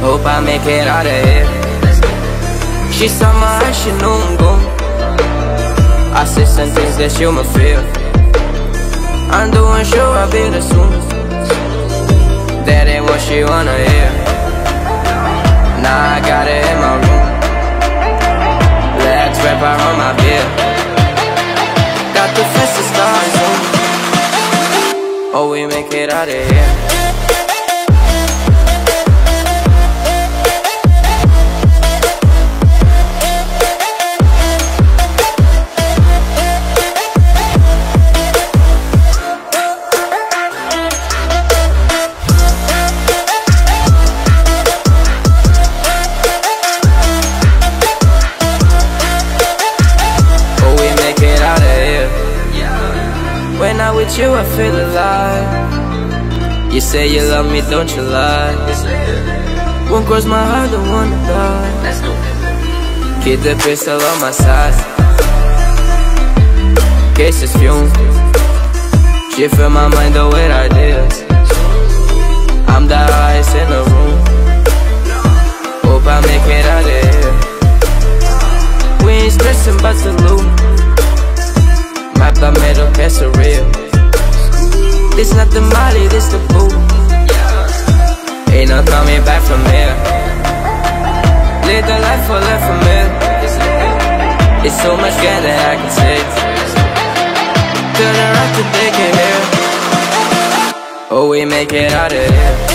Hope I make it out of here. She saw my eyes, she knew I'm gone. I said some things that you might feel. I'm doing sure I'll be the soon That ain't what she wanna hear. Now I got it in my room. Let's wrap her on my beer. Got the fences stars on. Oh, we make it out of here. I feel alive. You say you love me, don't you lie? Won't cross my heart, don't wanna die. Keep the pistol on my side. Cases fume She fill my mind up with ideas. I'm the highest in the room. Hope I make it out of here. We ain't stressing but the loot. My blood metal, that's a real. This not the molly, this the boo yeah. Ain't no coming back from here. Live the life for life from me It's so much better I can take Turn around to take it here. Oh, we make it out of here.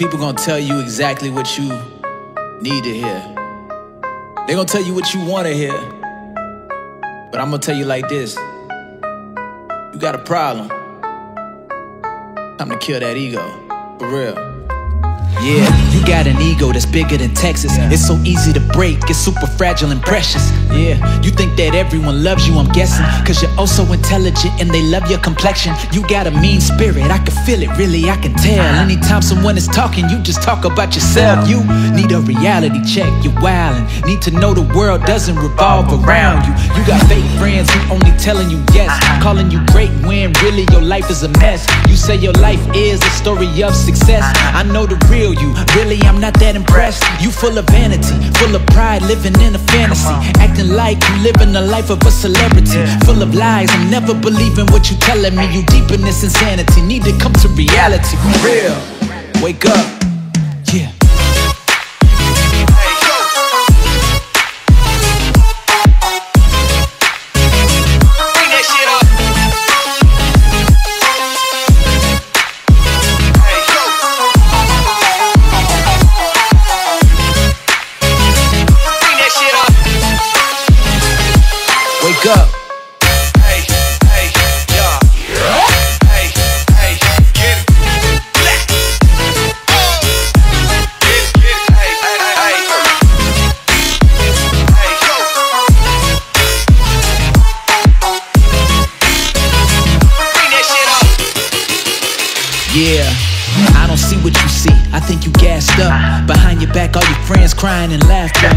People gonna tell you exactly what you need to hear. They gonna tell you what you wanna hear. But I'm gonna tell you like this. You got a problem. Time to kill that ego. For real. Yeah, you got an ego that's bigger than Texas. It's so easy to break, it's super fragile and precious. Yeah, you think that everyone loves you, I'm guessing. Ah. Cause you're oh so intelligent and they love your complexion. You got a mean spirit, I can feel it, really, I can tell. Ah. Anytime someone is talking, you just talk about yourself. You need a reality check, you're wildin'. Need to know the world doesn't revolve around you. You got fake friends who only telling you yes, ah. calling you great when really your life is a mess. Say your life is a story of success. I know the real you, really, I'm not that impressed. You full of vanity, full of pride, living in a fantasy. Acting like you living the life of a celebrity. Full of lies, I'm never believing what you telling me. You deep in this insanity, need to come to reality. Real, wake up, up. Back, all your friends crying and laughter.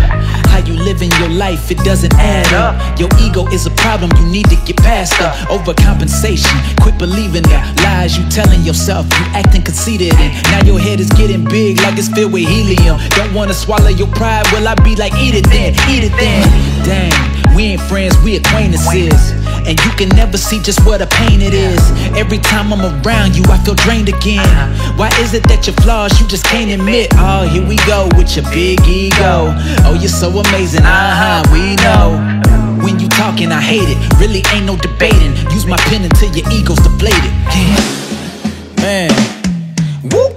How you living your life, it doesn't add up. Your ego is a problem, you need to get past the overcompensation. Quit believing the lies you telling yourself. You acting conceited, and now your head is getting big like it's filled with helium. Don't wanna swallow your pride, well, I be like, eat it then, eat it then. Dang, we ain't friends, we acquaintances. And you can never see just what a pain it is. Every time I'm around you, I feel drained again. Why is it that your flaws you just can't admit? Oh, here we go with your big ego. Oh, you're so amazing, uh huh, we know. When you talking, I hate it. Really ain't no debating. Use my pen until your ego's deflated. Yeah. Man. Woo.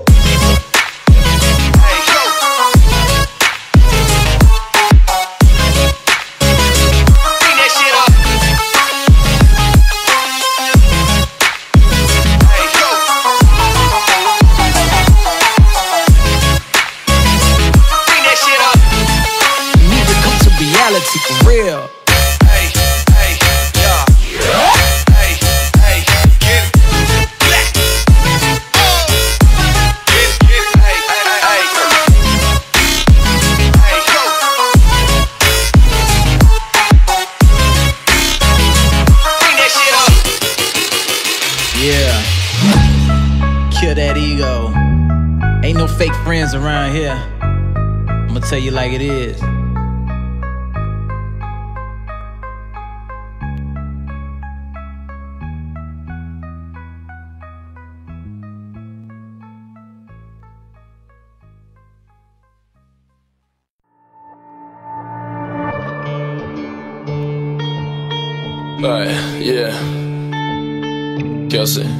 Here. I'ma tell you like it is. Alright, yeah. Kelsey.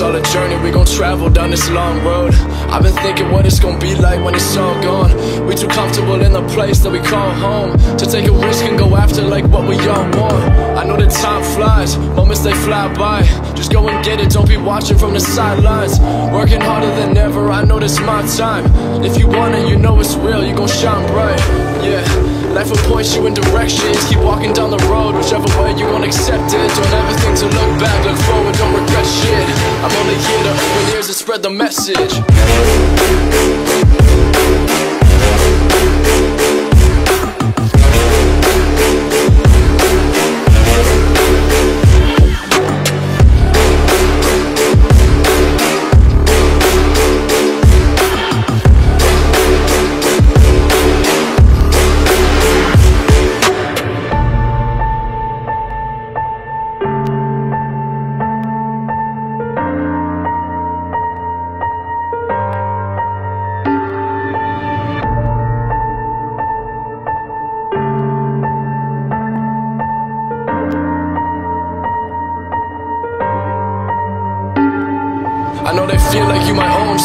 It's all a journey, we gon' travel down this long road. I've been thinking what it's gonna be like when it's all gone. We too comfortable in the place that we call home. To take a risk and go after like what we all want. I know that time flies, moments they fly by. Just go and get it, don't be watching from the sidelines. Working harder than ever, I know this my time. If you want it, you know it's real, you gon' shine bright. Yeah, life will point you in directions. Keep walking down the road, whichever way you want accept it. Don't ever think to look back, look forward, don't regret shit. I'm only here to open ears and spread the message.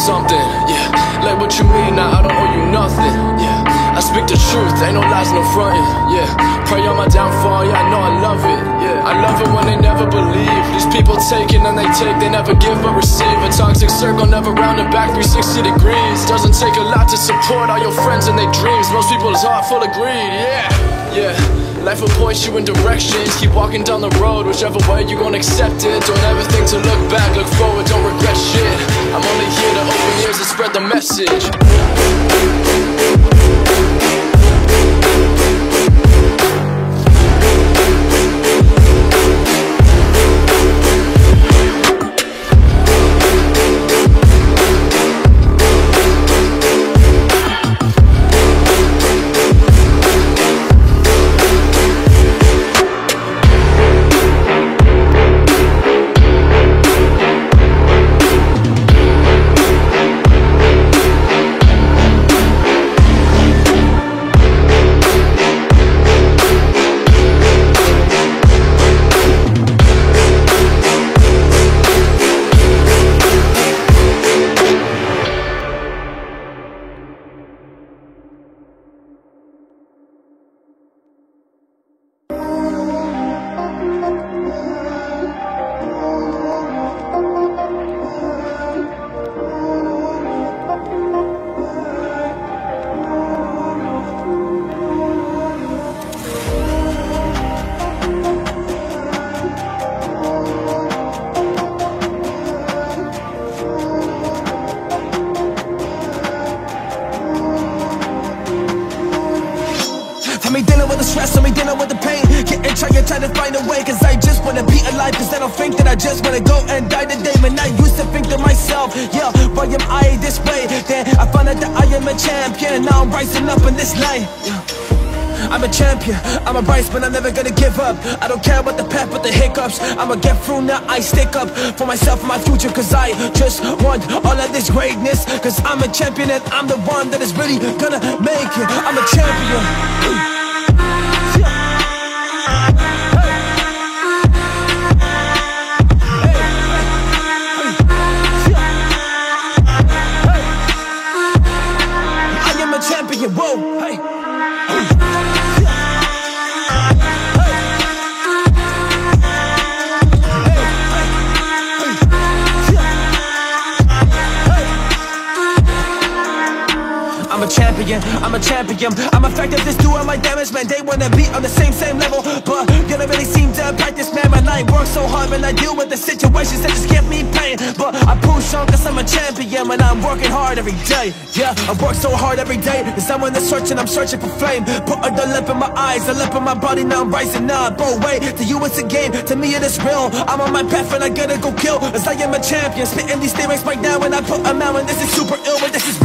Something. Yeah, like what you mean? Now I don't owe you nothing. Yeah, I speak the truth, ain't no lies, no fronting. Yeah, pray on my downfall. Yeah, I know I love it. Yeah, I love it when they never believe. These people taking and they take, they never give but receive. A toxic circle, never round and back 360 degrees. Doesn't take a lot to support all your friends and their dreams. Most people's heart full of greed. Yeah, yeah. Life will point you in directions. Keep walking down the road, whichever way you gon' accept it. Don't ever think to look back, look forward, don't regret shit. I'm only here to open ears and spread the message. Rise, but I'm never gonna give up. I don't care about the path, but the hiccups. I'ma get through now, I stick up For myself and my future, cause I just want all of this greatness. Cause I'm a champion and I'm the one that is really gonna make it. I'm a champion I'm a effective, this doing my damage, man? They wanna be on the same, same level But you don't really seem to practice, man. Man, I work so hard when I deal with the situations That just give me pain. But I push on cause I'm a champion And I'm working hard every day. Yeah, I work so hard every day. Cause I'm in the search and I'm searching for flame. Put the lip in my eyes, the lip in my body Now I'm rising up, oh wait To you it's a game, to me it is real. I'm on my path and I gotta go kill. Cause I am a champion Spitting these lyrics right now and I put them out And this is super ill, but this is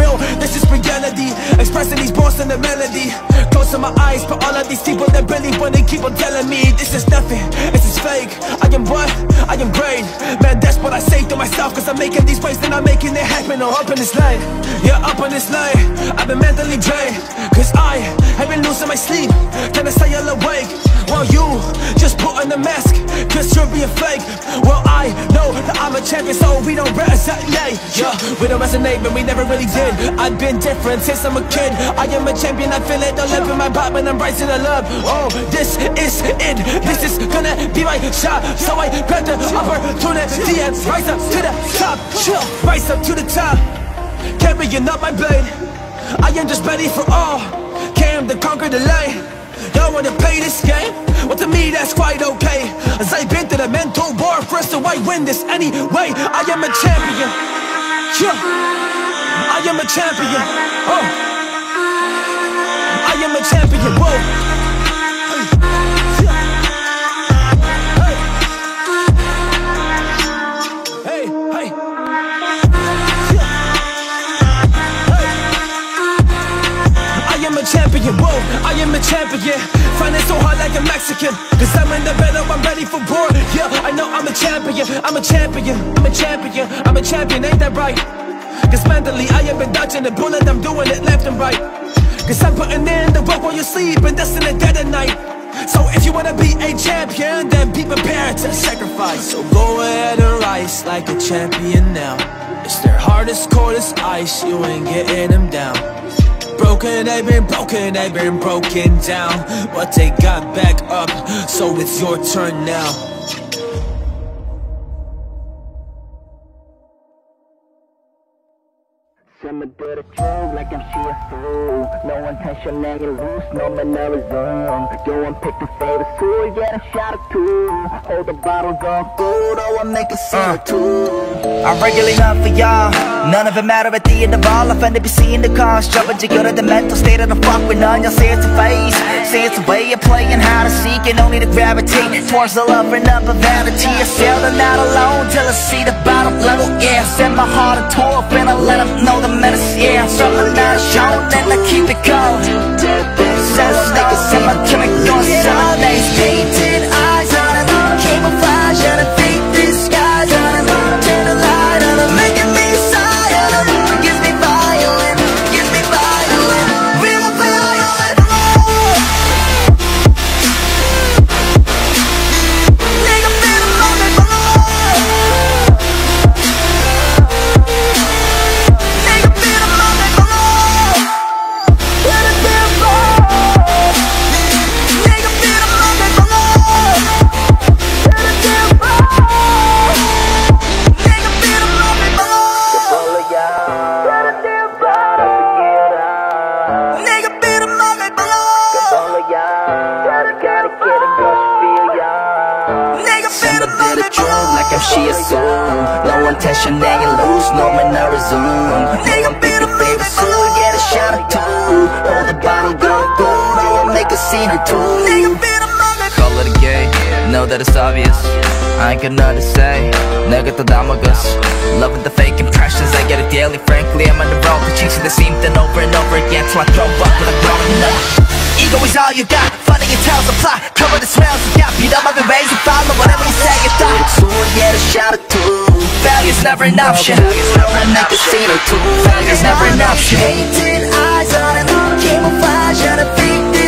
the melody. Close to my eyes, but all of these people that believe When they keep on telling me This is nothing, this is fake. I am what? I am great. Man, what I say to myself Cause I'm making these waves and I'm making it happen. I'm up in this line, yeah, up in this line I've been mentally drained Cause I have been losing my sleep. Can I stay all awake? While you just put on the mask Cause you're being fake. Well, I know that I'm a champion So we don't resonate Yeah, we don't resonate, but we never really did. I've been different since I'm a kid. I am a champion, I feel it all up in my pop And I'm rising to love. Oh, this is it. This is gonna be my shot So I grab the opportunity And rise up to the top Chill, rise up to the top Carrying up my blade I am just ready for all came to conquer the light. Y'all wanna play this game? Well, to me, that's quite okay. As I've been to the mental bar first, so I win this anyway. I am a champion. Yeah. I am a champion. Oh. I am a champion. Whoa. Champion, whoa, I am a champion. Find so hard like a Mexican. Cause I'm in the battle, I'm ready for war. Yeah, I know I'm a champion, I'm a champion I'm a champion, I'm a champion, ain't that right? Cause mentally I have been dodging the bullet, I'm doing it left and right. Cause I'm putting in the work while you sleep and that's in the dead of night. So if you wanna be a champion, then be prepared to sacrifice. So go ahead and rise like a champion now. It's their hardest, coldest ice, you ain't getting them down Broken, they've been broken, they've been broken down. But they got back up, so it's your turn now Simmer to the truth like I'm she a fool No intention get loose, no man never zoom. Go and pick the favorite tool, get a shot or two Hold the bottle, go food, oh I make a scene or two. Uh. I'm regularly not for y'all. None of it matter at the end of all. I find to be seeing the cause. Jumping to go to the mental state of the fuck with none. Y'all say it's a phase. Say it's a way of playing How to seek. And only to gravitate Towards the love and of vanity. I sail the night alone till I see the bottom level. Yeah, send my heart into tour. Fin I let them know the Yeah, the night shown and I keep it niggas in my chemical Sundays. Painted eyes on it Camouflage and a like I'm she a soul No intention to get loose, no man I resume Nigga, be the favorite soul, get a shot or two Hold the bottle, go boom, I'll make a scene or two Nigga, be the Call it a gay, know that it's obvious I ain't got nothing to say, 내가 또 담아갔어 Loving the fake impressions, I get it daily Frankly, I'm on the road, but chasing the same thing over and over again Till I throw up with a growing up Ego is all you got. Funny it tells a plot Cover the smells you got Beat up every ways you follow Whatever you say you thought. Soon, get a shot or two. Failure's never an option. I make a scene or two. Failure's never an option. Painted eyes on it Camouflage and a fake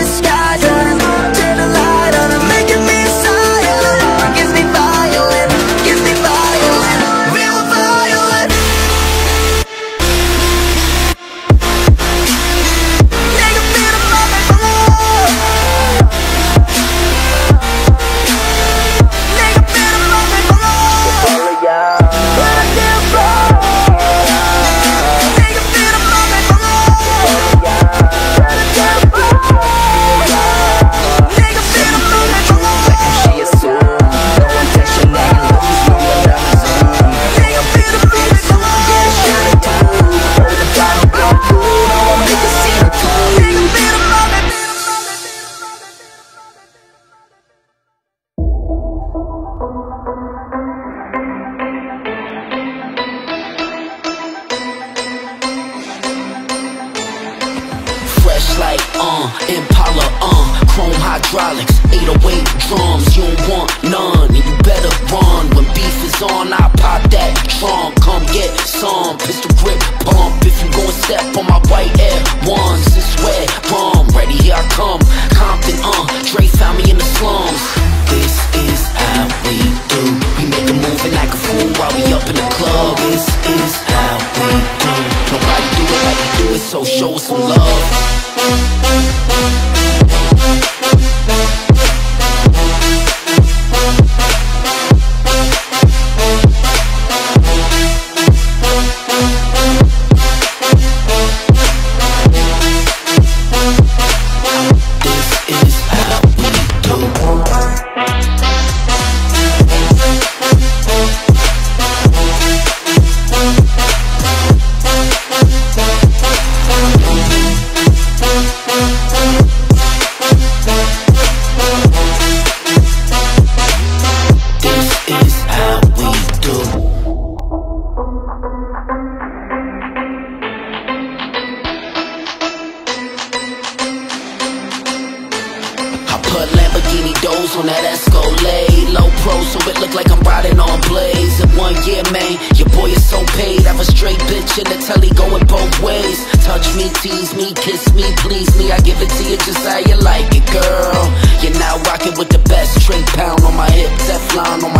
give it to you just how you like it, girl. You're now rocking with the best. Trent Pound on my hip, Teflon on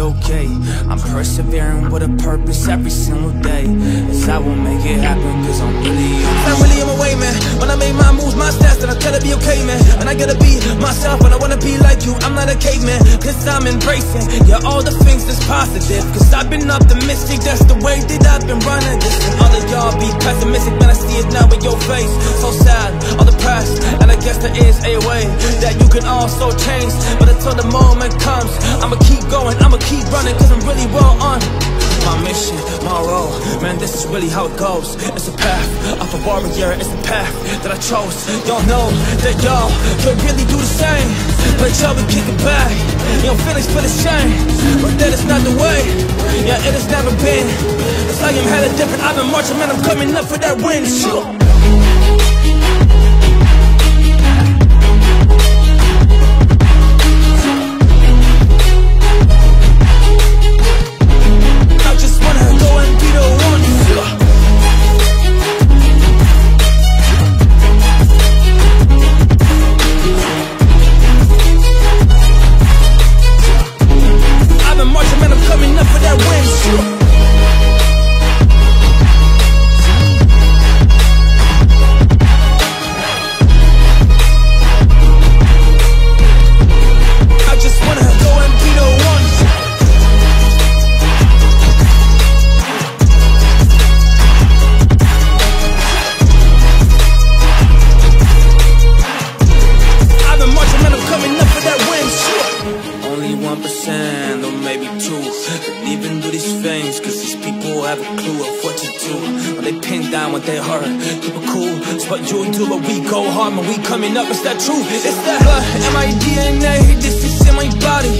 okay. I'm persevering with a purpose every single day. As I will make it happen, cause I'm really I'm really on my way, man. When I make my moves, my stats, then I gotta be okay, man. And I gotta be myself, and I wanna be like you. I'm not a caveman, cause I'm embracing, yeah, all the things that's positive. Cause I've been optimistic, that's the way that I've been running this. And all of y'all be pessimistic, man, I see it now in your face. So sad, all the past, and I guess there is a way that you can also change. But until the moment comes, I'ma keep going, I'ma keep running, cause I'm really well on. My mission, my role, man, this is really how it goes. It's a path of a warrior, it's a path that I chose. Y'all know that y'all could really do the same, but y'all be kicking back. Your feelings feel the same, but that is not the way. Yeah, it has never been. It's like I'm hella different. I've been marching, man, I'm coming up for that win. Sure. Truth, it's that blood in my DNA This is in my body.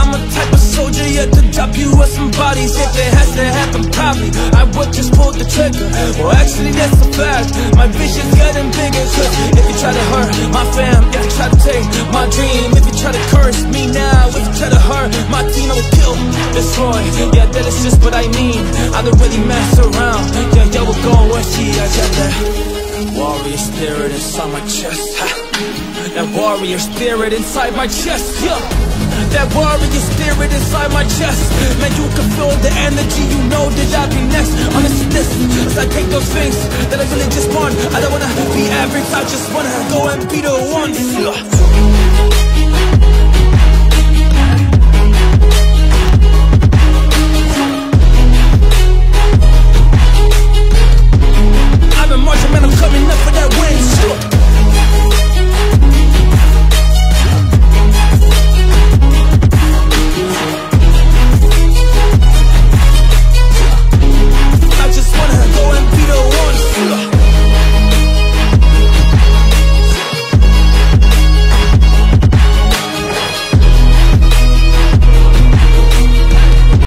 I'm a type of soldier yet to drop you with some bodies. If it has to happen probably I would just pull the trigger. Well actually that's a fact. My vision's getting bigger Cause if you try to hurt my fam If you try to take my dream If you try to curse me now If you try to hurt my team I will kill, destroy. Yeah that is just what I mean. I don't really mess around. Yeah yeah we're going where she I got that Warrior spirit inside my chest ha. That warrior spirit inside my chest Yeah. That warrior spirit inside my chest. Man, you can feel the energy You know that I'll be next. On this As I take those things that I really just want I don't wanna be average I just wanna go and be the one